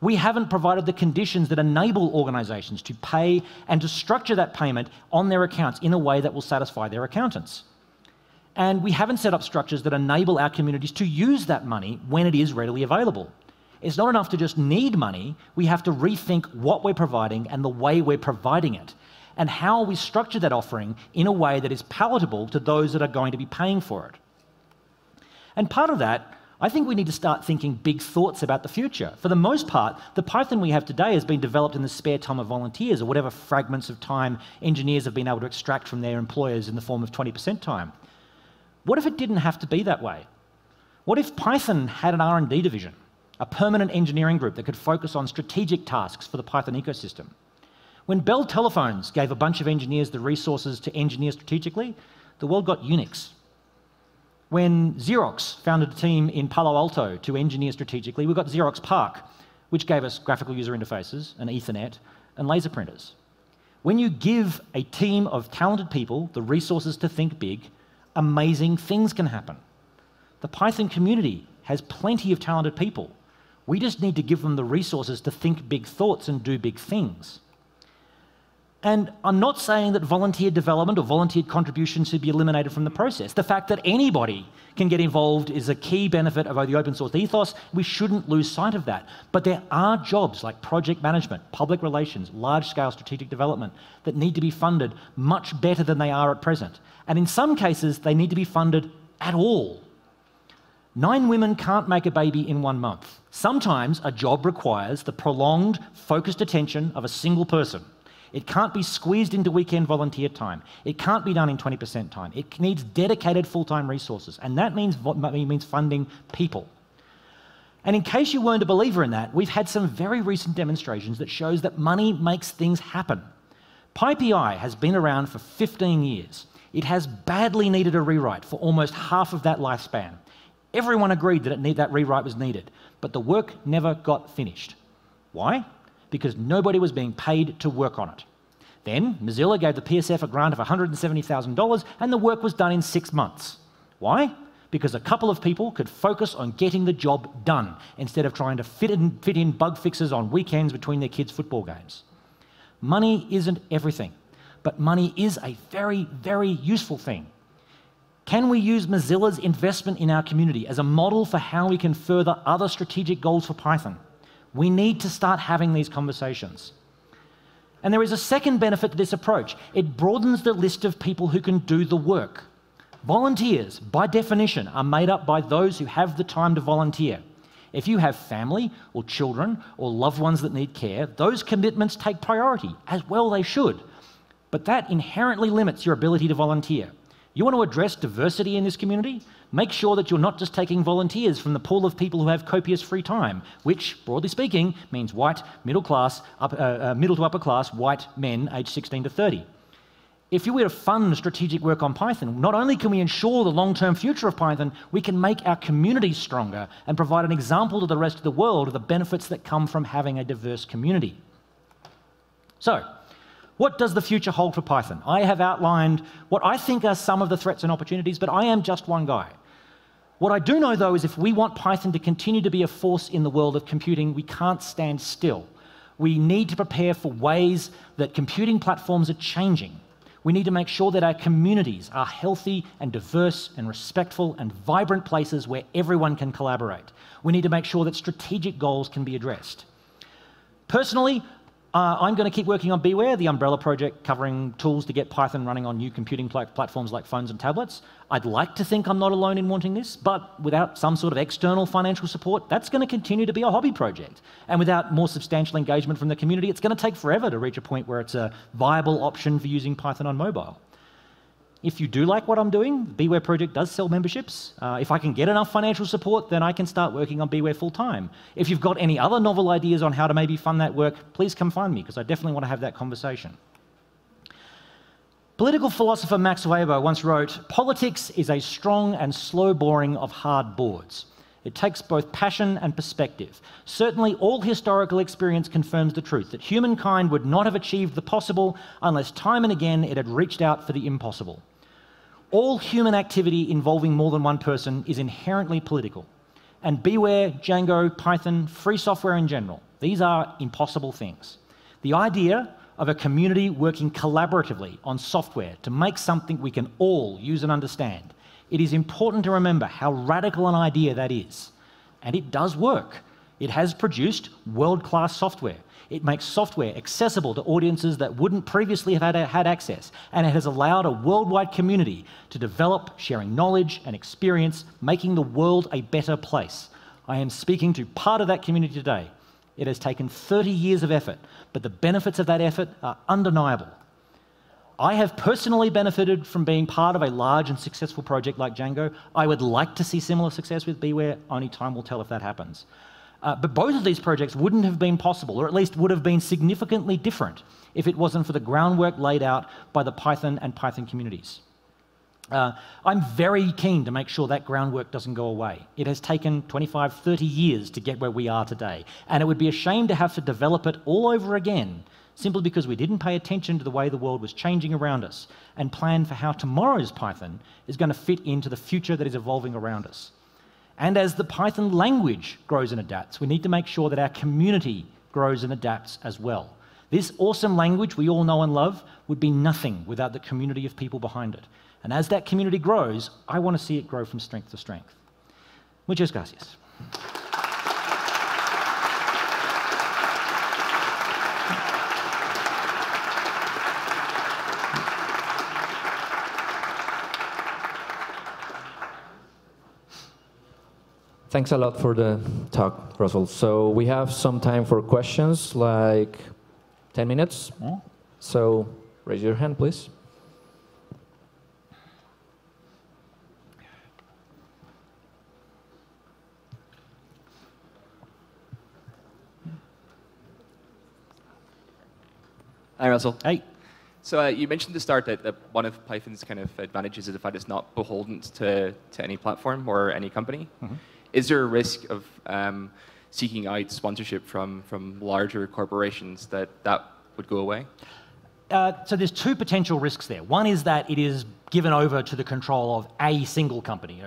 We haven't provided the conditions that enable organisations to pay and to structure that payment on their accounts in a way that will satisfy their accountants. And we haven't set up structures that enable our communities to use that money when it is readily available. It's not enough to just need money, we have to rethink what we're providing and the way we're providing it, and how we structure that offering in a way that is palatable to those that are going to be paying for it. And part of that, I think we need to start thinking big thoughts about the future. For the most part, the Python we have today has been developed in the spare time of volunteers or whatever fragments of time engineers have been able to extract from their employers in the form of 20% time. What if it didn't have to be that way? What if Python had an R&D division, a permanent engineering group that could focus on strategic tasks for the Python ecosystem? When Bell Telephones gave a bunch of engineers the resources to engineer strategically, the world got Unix. When Xerox founded a team in Palo Alto to engineer strategically, we got Xerox PARC, which gave us graphical user interfaces and Ethernet and laser printers. When you give a team of talented people the resources to think big, amazing things can happen. The Python community has plenty of talented people. We just need to give them the resources to think big thoughts and do big things. And I'm not saying that volunteer development or volunteer contribution should be eliminated from the process. The fact that anybody can get involved is a key benefit of the open source ethos. We shouldn't lose sight of that. But there are jobs like project management, public relations, large scale strategic development that need to be funded much better than they are at present. And in some cases, they need to be funded at all. Nine women can't make a baby in one month. Sometimes a job requires the prolonged, focused attention of a single person. It can't be squeezed into weekend volunteer time. It can't be done in 20% time. It needs dedicated full time resources. And that means, means funding people. And in case you weren't a believer in that, we've had some very recent demonstrations that shows that money makes things happen. PyPI has been around for 15 years. It has badly needed a rewrite for almost half of that lifespan. Everyone agreed that need, that rewrite was needed, but the work never got finished. Why? because nobody was being paid to work on it. Then Mozilla gave the PSF a grant of $170,000 and the work was done in six months. Why? Because a couple of people could focus on getting the job done instead of trying to fit in, fit in bug fixes on weekends between their kids' football games. Money isn't everything, but money is a very, very useful thing. Can we use Mozilla's investment in our community as a model for how we can further other strategic goals for Python? We need to start having these conversations. And there is a second benefit to this approach it broadens the list of people who can do the work. Volunteers, by definition, are made up by those who have the time to volunteer. If you have family or children or loved ones that need care, those commitments take priority, as well they should. But that inherently limits your ability to volunteer. You want to address diversity in this community? Make sure that you're not just taking volunteers from the pool of people who have copious free time, which, broadly speaking, means white, middle class, uh, uh, middle to upper class white men aged 16 to 30. If you were to fund strategic work on Python, not only can we ensure the long term future of Python, we can make our communities stronger and provide an example to the rest of the world of the benefits that come from having a diverse community. So, what does the future hold for Python? I have outlined what I think are some of the threats and opportunities, but I am just one guy. What I do know, though, is if we want Python to continue to be a force in the world of computing, we can't stand still. We need to prepare for ways that computing platforms are changing. We need to make sure that our communities are healthy and diverse and respectful and vibrant places where everyone can collaborate. We need to make sure that strategic goals can be addressed. Personally, uh, I'm going to keep working on BeeWare, the umbrella project covering tools to get Python running on new computing pl platforms like phones and tablets. I'd like to think I'm not alone in wanting this, but without some sort of external financial support, that's going to continue to be a hobby project. And without more substantial engagement from the community, it's going to take forever to reach a point where it's a viable option for using Python on mobile. If you do like what I'm doing, the BeeWare Project does sell memberships. Uh, if I can get enough financial support, then I can start working on BeeWare full time. If you've got any other novel ideas on how to maybe fund that work, please come find me because I definitely want to have that conversation. Political philosopher Max Weber once wrote Politics is a strong and slow boring of hard boards. It takes both passion and perspective. Certainly, all historical experience confirms the truth that humankind would not have achieved the possible unless time and again it had reached out for the impossible. All human activity involving more than one person is inherently political. And BeeWare Django, Python, free software in general. These are impossible things. The idea of a community working collaboratively on software to make something we can all use and understand, it is important to remember how radical an idea that is. And it does work. It has produced world class software. It makes software accessible to audiences that wouldn't previously have had, had access, and it has allowed a worldwide community to develop, sharing knowledge and experience, making the world a better place. I am speaking to part of that community today. It has taken 30 years of effort, but the benefits of that effort are undeniable. I have personally benefited from being part of a large and successful project like Django. I would like to see similar success with BeeWare, only time will tell if that happens. Uh, but both of these projects wouldn't have been possible, or at least would have been significantly different, if it wasn't for the groundwork laid out by the Python and Python communities. Uh, I'm very keen to make sure that groundwork doesn't go away. It has taken 25, 30 years to get where we are today, and it would be a shame to have to develop it all over again simply because we didn't pay attention to the way the world was changing around us and plan for how tomorrow's Python is going to fit into the future that is evolving around us. And as the Python language grows and adapts, we need to make sure that our community grows and adapts as well. This awesome language we all know and love would be nothing without the community of people behind it. And as that community grows, I want to see it grow from strength to strength. Muchas gracias. Thanks a lot for the talk, Russell. So we have some time for questions, like 10 minutes. So raise your hand, please. Hi, Russell. Hey. So uh, you mentioned at the start that, that, one of Python's kind of advantages is the fact it's not beholden to, to any platform or any company. Mm -hmm. Is there a risk of um, seeking out sponsorship from, from larger corporations that that would go away? Uh, so there's two potential risks there. One is that it is given over to the control of a single company.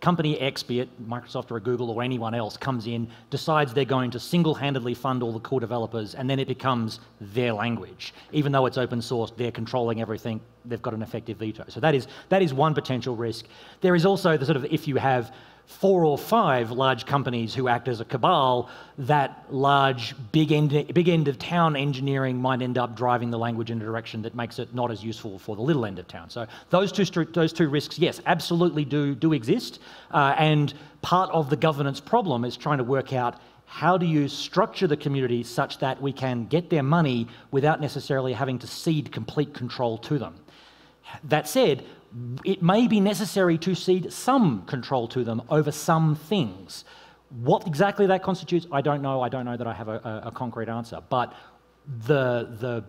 Company X, be it Microsoft or Google or anyone else, comes in, decides they're going to single-handedly fund all the core developers, and then it becomes their language. Even though it's open source, they're controlling everything. They've got an effective veto. So that is that is one potential risk. There is also the sort of if you have four or five large companies who act as a cabal, that large, big end, big end of town engineering might end up driving the language in a direction that makes it not as useful for the little end of town. So those two, those two risks, yes, absolutely do, do exist. Uh, and part of the governance problem is trying to work out how do you structure the community such that we can get their money without necessarily having to cede complete control to them. That said, it may be necessary to cede some control to them over some things. What exactly that constitutes, I don't know. I don't know that I have a, a, concrete answer. But the, the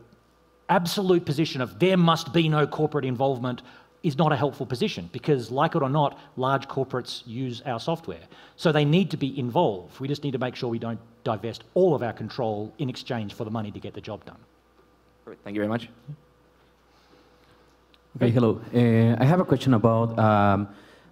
absolute position of there must be no corporate involvement is not a helpful position because, like it or not, large corporates use our software. So they need to be involved. We just need to make sure we don't divest all of our control in exchange for the money to get the job done. Thank you very much. Okay, hello. Uh, I have a question about, um,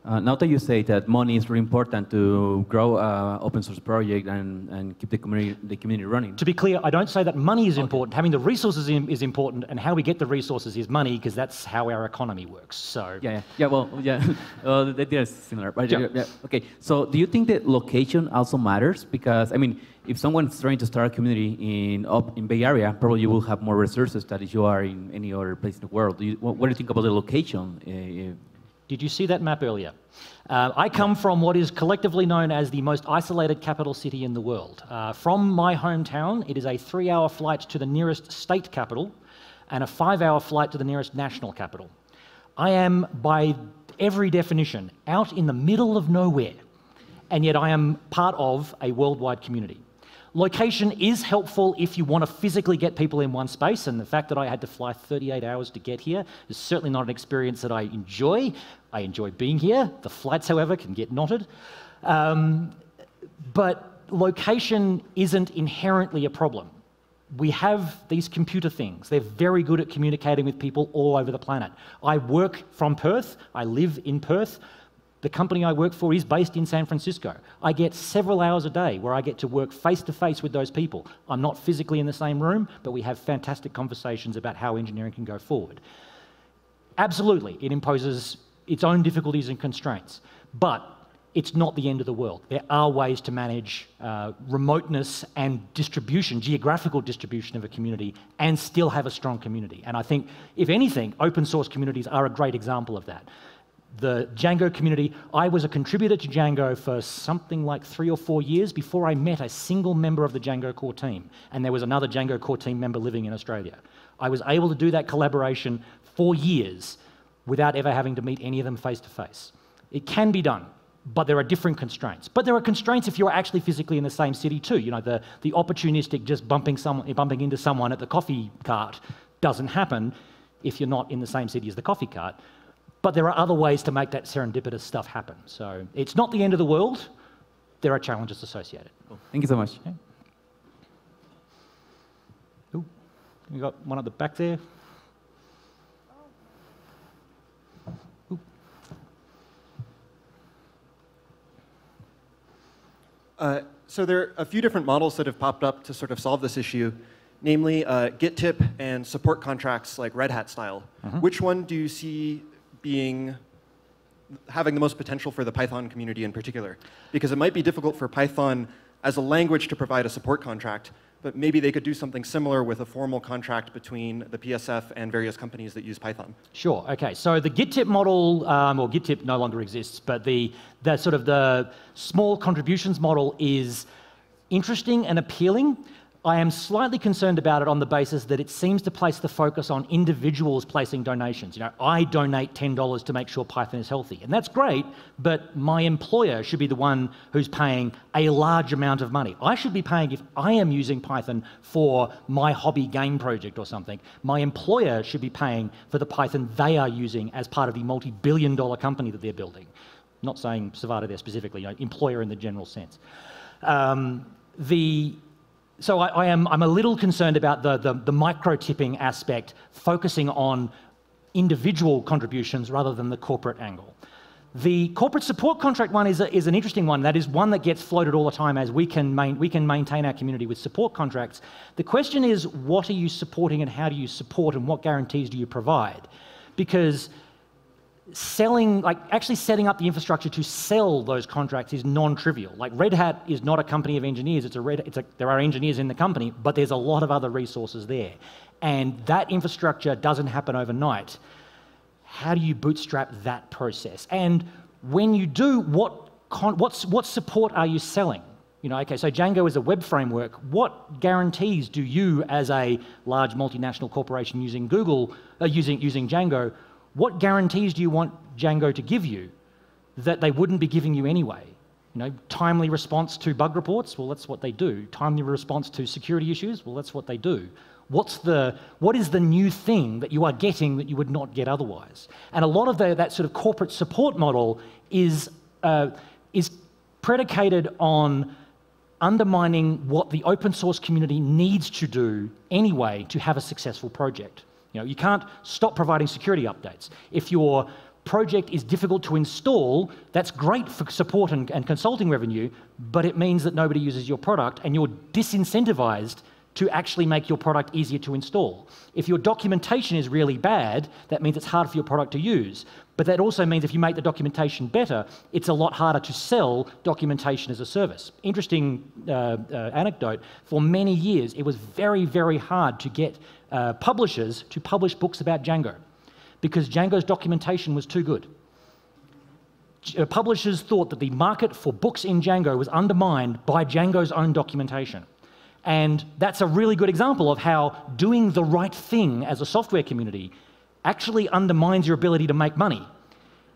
uh, now that you say that money is really important to grow uh, open source project and, and keep the community, the community running. To be clear, I don't say that money is okay. important. Having the resources is important, and how we get the resources is money, because that's how our economy works. So yeah, yeah, yeah well, yeah, <laughs> uh, they're similar. Right? Yeah. yeah. Okay. So do you think that location also matters? Because I mean, if someone's trying to start a community in up in Bay Area, probably you will have more resources than if you are in any other place in the world. Do you, what, what, do you think about the location? Uh, Did you see that map earlier? Uh, I come from what is collectively known as the most isolated capital city in the world. Uh, from my hometown, it is a three-hour flight to the nearest state capital and a five-hour flight to the nearest national capital. I am, by every definition, out in the middle of nowhere, and yet I am part of a worldwide community. Location is helpful if you want to physically get people in one space, and the fact that I had to fly 38 hours to get here is certainly not an experience that I enjoy. I enjoy being here. The flights, however, can get knotted. Um, but location isn't inherently a problem. We have these computer things. They're very good at communicating with people all over the planet. I work from Perth. I live in Perth. The company I work for is based in San Francisco. I get several hours a day where I get to work face to face with those people. I'm not physically in the same room, but we have fantastic conversations about how engineering can go forward. Absolutely, it imposes its own difficulties and constraints. But it's not the end of the world. There are ways to manage uh, remoteness and distribution, geographical distribution of a community, and still have a strong community. And I think, if anything, open source communities are a great example of that. The Django community, I was a contributor to Django for something like three or four years before I met a single member of the Django core team. And there was another Django core team member living in Australia. I was able to do that collaboration for years without ever having to meet any of them face to face. It can be done but there are different constraints. But there are constraints if you're actually physically in the same city too. You know, the, the opportunistic just bumping, some, bumping into someone at the coffee cart doesn't happen if you're not in the same city as the coffee cart. But there are other ways to make that serendipitous stuff happen. So it's not the end of the world. There are challenges associated. Cool. Thank you so much. Okay. Ooh, we got one at the back there. Uh, so there are a few different models that have popped up to sort of solve this issue, namely uh, GitTip and support contracts like Red Hat style. Mm -hmm. Which one do you see being having the most potential for the Python community in particular? Because it might be difficult for Python as a language to provide a support contract, but maybe they could do something similar with a formal contract between the PSF and various companies that use Python. Sure. Okay. So the GitTip model, um, or GitTip no longer exists, but the the sort of the small contributions model is interesting and appealing. I am slightly concerned about it on the basis that it seems to place the focus on individuals placing donations. You know, I donate $10 to make sure Python is healthy. And that's great, but my employer should be the one who's paying a large amount of money. I should be paying if I am using Python for my hobby game project or something. My employer should be paying for the Python they are using as part of the multi-billion dollar company that they're building. Not saying Survata there specifically, you know, employer in the general sense. Um, the so I, I, am I'm a little concerned about the, the, the micro tipping aspect, focusing on individual contributions rather than the corporate angle. The corporate support contract one is, a, is an interesting one. That is one that gets floated all the time as we can, main, we can maintain our community with support contracts. The question is, what are you supporting and how do you support and what guarantees do you provide? Because selling, like actually setting up the infrastructure to sell those contracts is non-trivial. Like Red Hat is not a company of engineers. It's a Red, it's a, there are engineers in the company, but there's a lot of other resources there. And that infrastructure doesn't happen overnight. How do you bootstrap that process? And when you do, what, what's, what support are you selling? You know, okay, so Django is a web framework. What guarantees do you, as a large multinational corporation using Google, uh, using, using Django, what guarantees do you want Django to give you that they wouldn't be giving you anyway? You know, timely response to bug reports, well, that's what they do. Timely response to security issues, well, that's what they do. What's the, what is the new thing that you are getting that you would not get otherwise? And a lot of the, that sort of corporate support model is, uh, is predicated on undermining what the open source community needs to do anyway to have a successful project. You know, you can't stop providing security updates. If your project is difficult to install, that's great for support and, and, consulting revenue, but it means that nobody uses your product and you're disincentivized to actually make your product easier to install. If your documentation is really bad, that means it's hard for your product to use. But that also means if you make the documentation better, it's a lot harder to sell documentation as a service. Interesting uh, uh, anecdote for many years, it was very, very hard to get uh, publishers to publish books about Django because Django's documentation was too good. Uh, publishers thought that the market for books in Django was undermined by Django's own documentation. And that's a really good example of how doing the right thing as a software community actually undermines your ability to make money.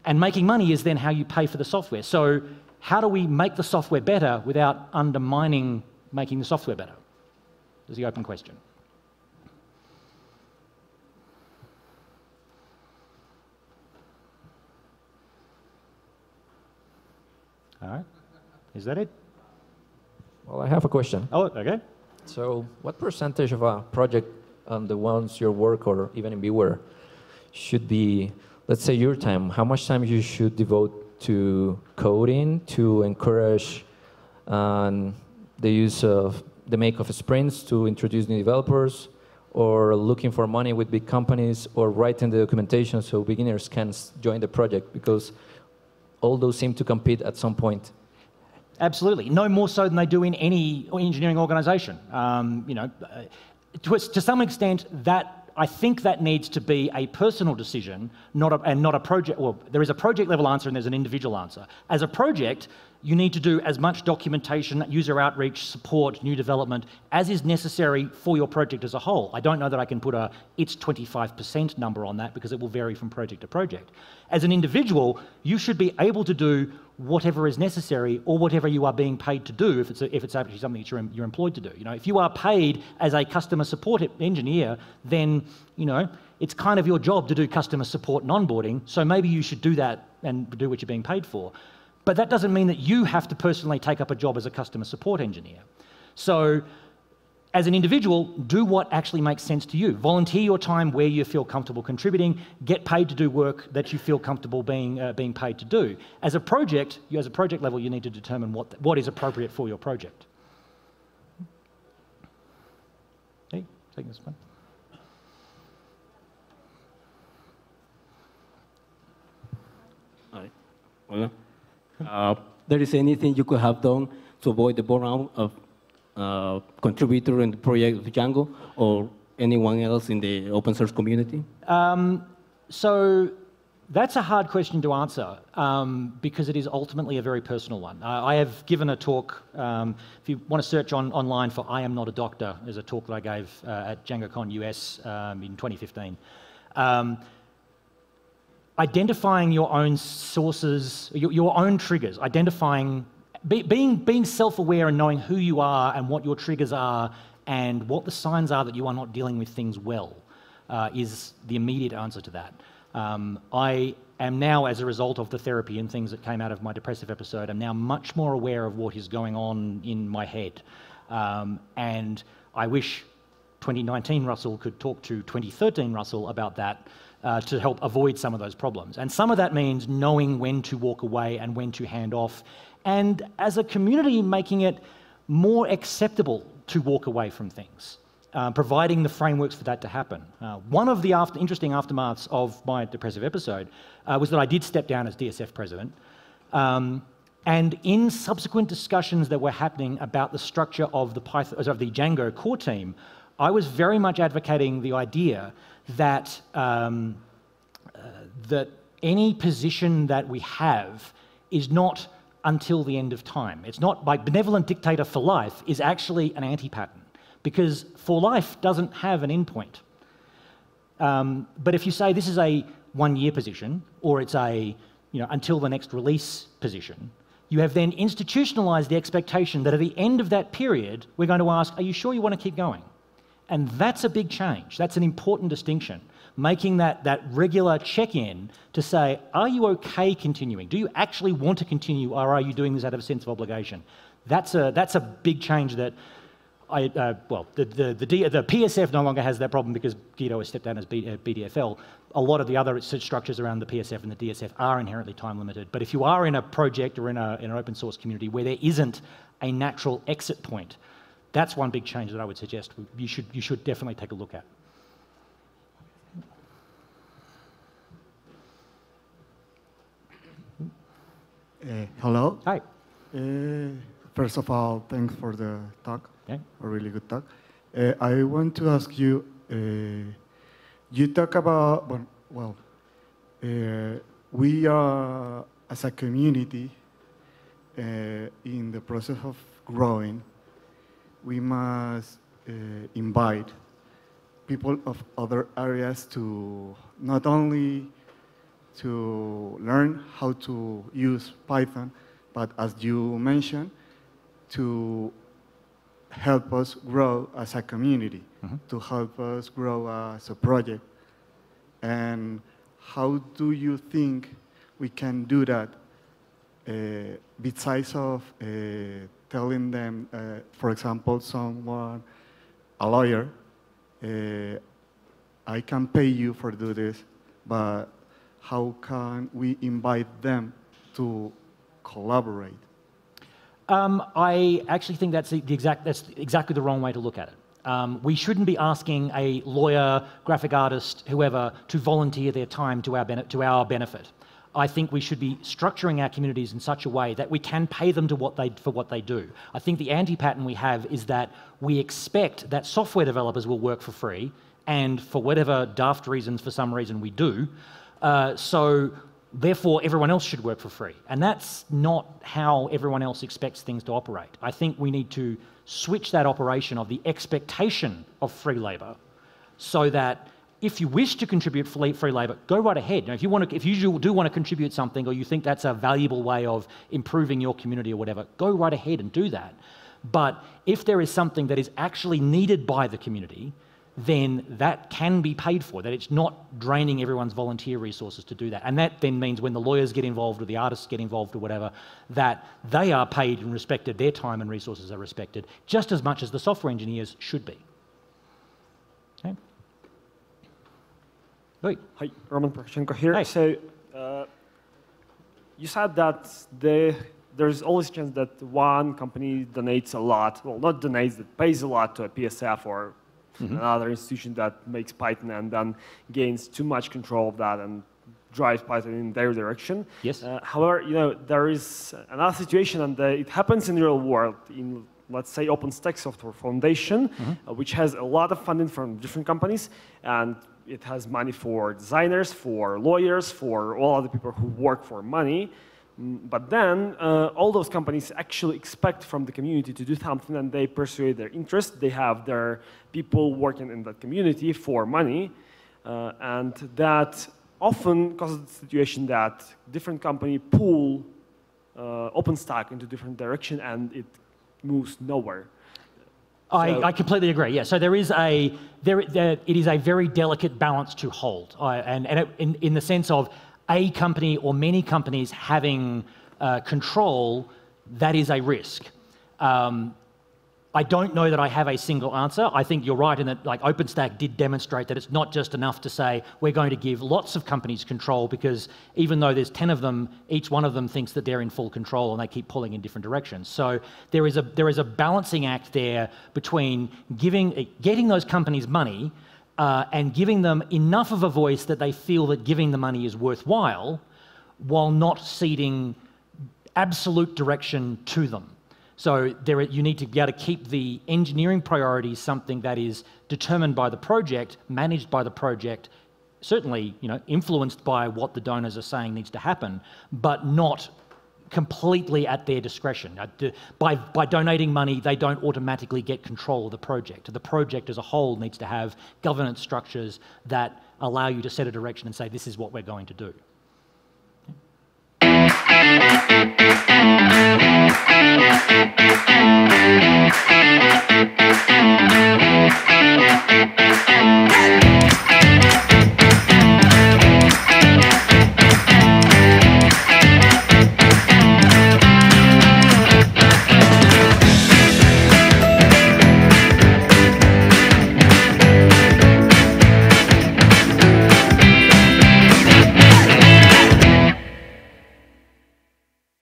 And making money is then how you pay for the software. So, how do we make the software better without undermining making the software better? Is the open question. All right. Is that it? Well, I have a question. Oh, okay. So, what percentage of a project on the ones your work or even in BeeWare should be, let's say, your time? How much time you should devote to coding to encourage um, the use of the make of sprints to introduce new developers, or looking for money with big companies, or writing the documentation so beginners can join the project? Because all those seem to compete at some point. Absolutely, no more so than they do in any engineering organisation. Um, you know, uh, to, to some extent, that I think that needs to be a personal decision, not a, and not a project. Well, there is a project level answer and there's an individual answer. As a project, you need to do as much documentation, user outreach, support, new development as is necessary for your project as a whole. I don't know that I can put a it's 25% number on that because it will vary from project to project. As an individual, you should be able to do whatever is necessary or whatever you are being paid to do if it's, a, if it's actually something that you're, you're employed to do. You know, if you are paid as a customer support engineer, then, you know, it's kind of your job to do customer support and onboarding, so maybe you should do that and do what you're being paid for. But that doesn't mean that you have to personally take up a job as a customer support engineer. So, as an individual, do what actually makes sense to you. Volunteer your time where you feel comfortable contributing. Get paid to do work that you feel comfortable being, uh, being paid to do. As a project, you, as a project level, you need to determine what, what is appropriate for your project. Hey, take this one. Hi. Well, uh, there is anything you could have done to avoid the burnout of uh, contributor in the project of Django or anyone else in the open source community? Um, so that's a hard question to answer um, because it is ultimately a very personal one. Uh, I have given a talk, um, if you want to search on, online for I Am Not a Doctor, there's a talk that I gave uh, at DjangoCon US um, in 2015 identifying your own sources, your, your own triggers, identifying, be, being, being self aware and knowing who you are and what your triggers are and what the signs are that you are not dealing with things well uh, is the immediate answer to that. Um, I am now, as a result of the therapy and things that came out of my depressive episode, I'm now much more aware of what is going on in my head. Um, and I wish 2019 Russell could talk to 2013 Russell about that uh, to help avoid some of those problems. And some of that means knowing when to walk away and when to hand off, and as a community, making it more acceptable to walk away from things. Uh, providing the frameworks for that to happen. Uh, one of the after, interesting aftermaths of my depressive episode uh, was that I did step down as DSF president. Um, and in subsequent discussions that were happening about the structure of the, Python, of the Django core team, I was very much advocating the idea that, um, uh, that any position that we have is not until the end of time. It's not like benevolent dictator for life is actually an anti-pattern because for life doesn't have an endpoint. Um, but if you say this is a one-year position or it's a you know, until the next release position, you have then institutionalized the expectation that at the end of that period, we're going to ask, are you sure you want to keep going? And that's a big change. That's an important distinction. Making that, that regular check in to say, are you okay continuing? Do you actually want to continue, or are you doing this out of a sense of obligation? That's a, that's a big change that I, uh, well, the, the, the, D, the, PSF no longer has that problem because Guido has stepped down as B, uh, BDFL. A lot of the other structures around the PSF and the DSF are inherently time limited. But if you are in a project or in, a, in an open source community where there isn't a natural exit point, that's one big change that I would suggest you should, you should definitely take a look at. Uh, hello. Hi. Uh, first of all, thanks for the talk. Okay. A really good talk. Uh, I want to ask you. Uh, you talk about well, well uh, we are as a community uh, in the process of growing we must uh, invite people of other areas to not only to learn how to use Python, but as you mentioned, to help us grow as a community, mm -hmm. to help us grow as a project. And how do you think we can do that uh, besides of uh, telling them, uh, for example, someone, a lawyer, uh, I can pay you for do this, but how can we invite them to collaborate? Um, I actually think that's the exact that's exactly the wrong way to look at it. Um, we shouldn't be asking a lawyer, graphic artist, whoever, to volunteer their time to our, to our benefit. I think we should be structuring our communities in such a way that we can pay them to what they, for what they do. I think the anti-pattern we have is that we expect that software developers will work for free, and for whatever daft reasons, for some reason, we do. Uh, so therefore, everyone else should work for free. And that's not how everyone else expects things to operate. I think we need to switch that operation of the expectation of free labour so that if you wish to contribute free, labour, go right ahead. Now, if you want to, if you do want to contribute something, or you think that's a valuable way of improving your community or whatever, go right ahead and do that. But if there is something that is actually needed by the community, then that can be paid for. That it's not draining everyone's volunteer resources to do that. And that then means when the lawyers get involved or the artists get involved or whatever, that they are paid and respected, their time and resources are respected, just as much as the software engineers should be. Right. Hi, Roman Prokopchenko here. Hi. So, uh, you said that the, there's always a chance that one company donates a lot, well, not donates, that pays a lot to a PSF or mm-hmm. another institution that makes Python and then gains too much control of that and drives Python in their direction. Yes. Uh, however, you know, there is another situation, and uh, it happens in the real world. In let's say OpenStack Software Foundation, mm-hmm. uh, which has a lot of funding from different companies, and it has money for designers, for lawyers, for all other people who work for money. Mm, but then uh, all those companies actually expect from the community to do something and they pursue their interest. They have their people working in that community for money. Uh, and that often causes the situation that different company pull uh, OpenStack into different direction and it moves nowhere. I, I, completely agree. Yeah, so there is a there, there it is a very delicate balance to hold, and and it, in in the sense of a company or many companies having uh, control, that is a risk. Um, I don't know that I have a single answer. I think you're right in that like OpenStack did demonstrate that it's not just enough to say we're going to give lots of companies control because even though there's 10 of them, each one of them thinks that they're in full control and they keep pulling in different directions. So there is a there is a balancing act there between giving getting those companies money uh, and giving them enough of a voice that they feel that giving the money is worthwhile while not ceding absolute direction to them. So there, you need to be able to keep the engineering priorities something that is determined by the project, managed by the project, certainly you know influenced by what the donors are saying needs to happen, but not completely at their discretion. By, by donating money, they don't automatically get control of the project. The project as a whole needs to have governance structures that allow you to set a direction and say, this is what we're going to do. Okay. Thank you.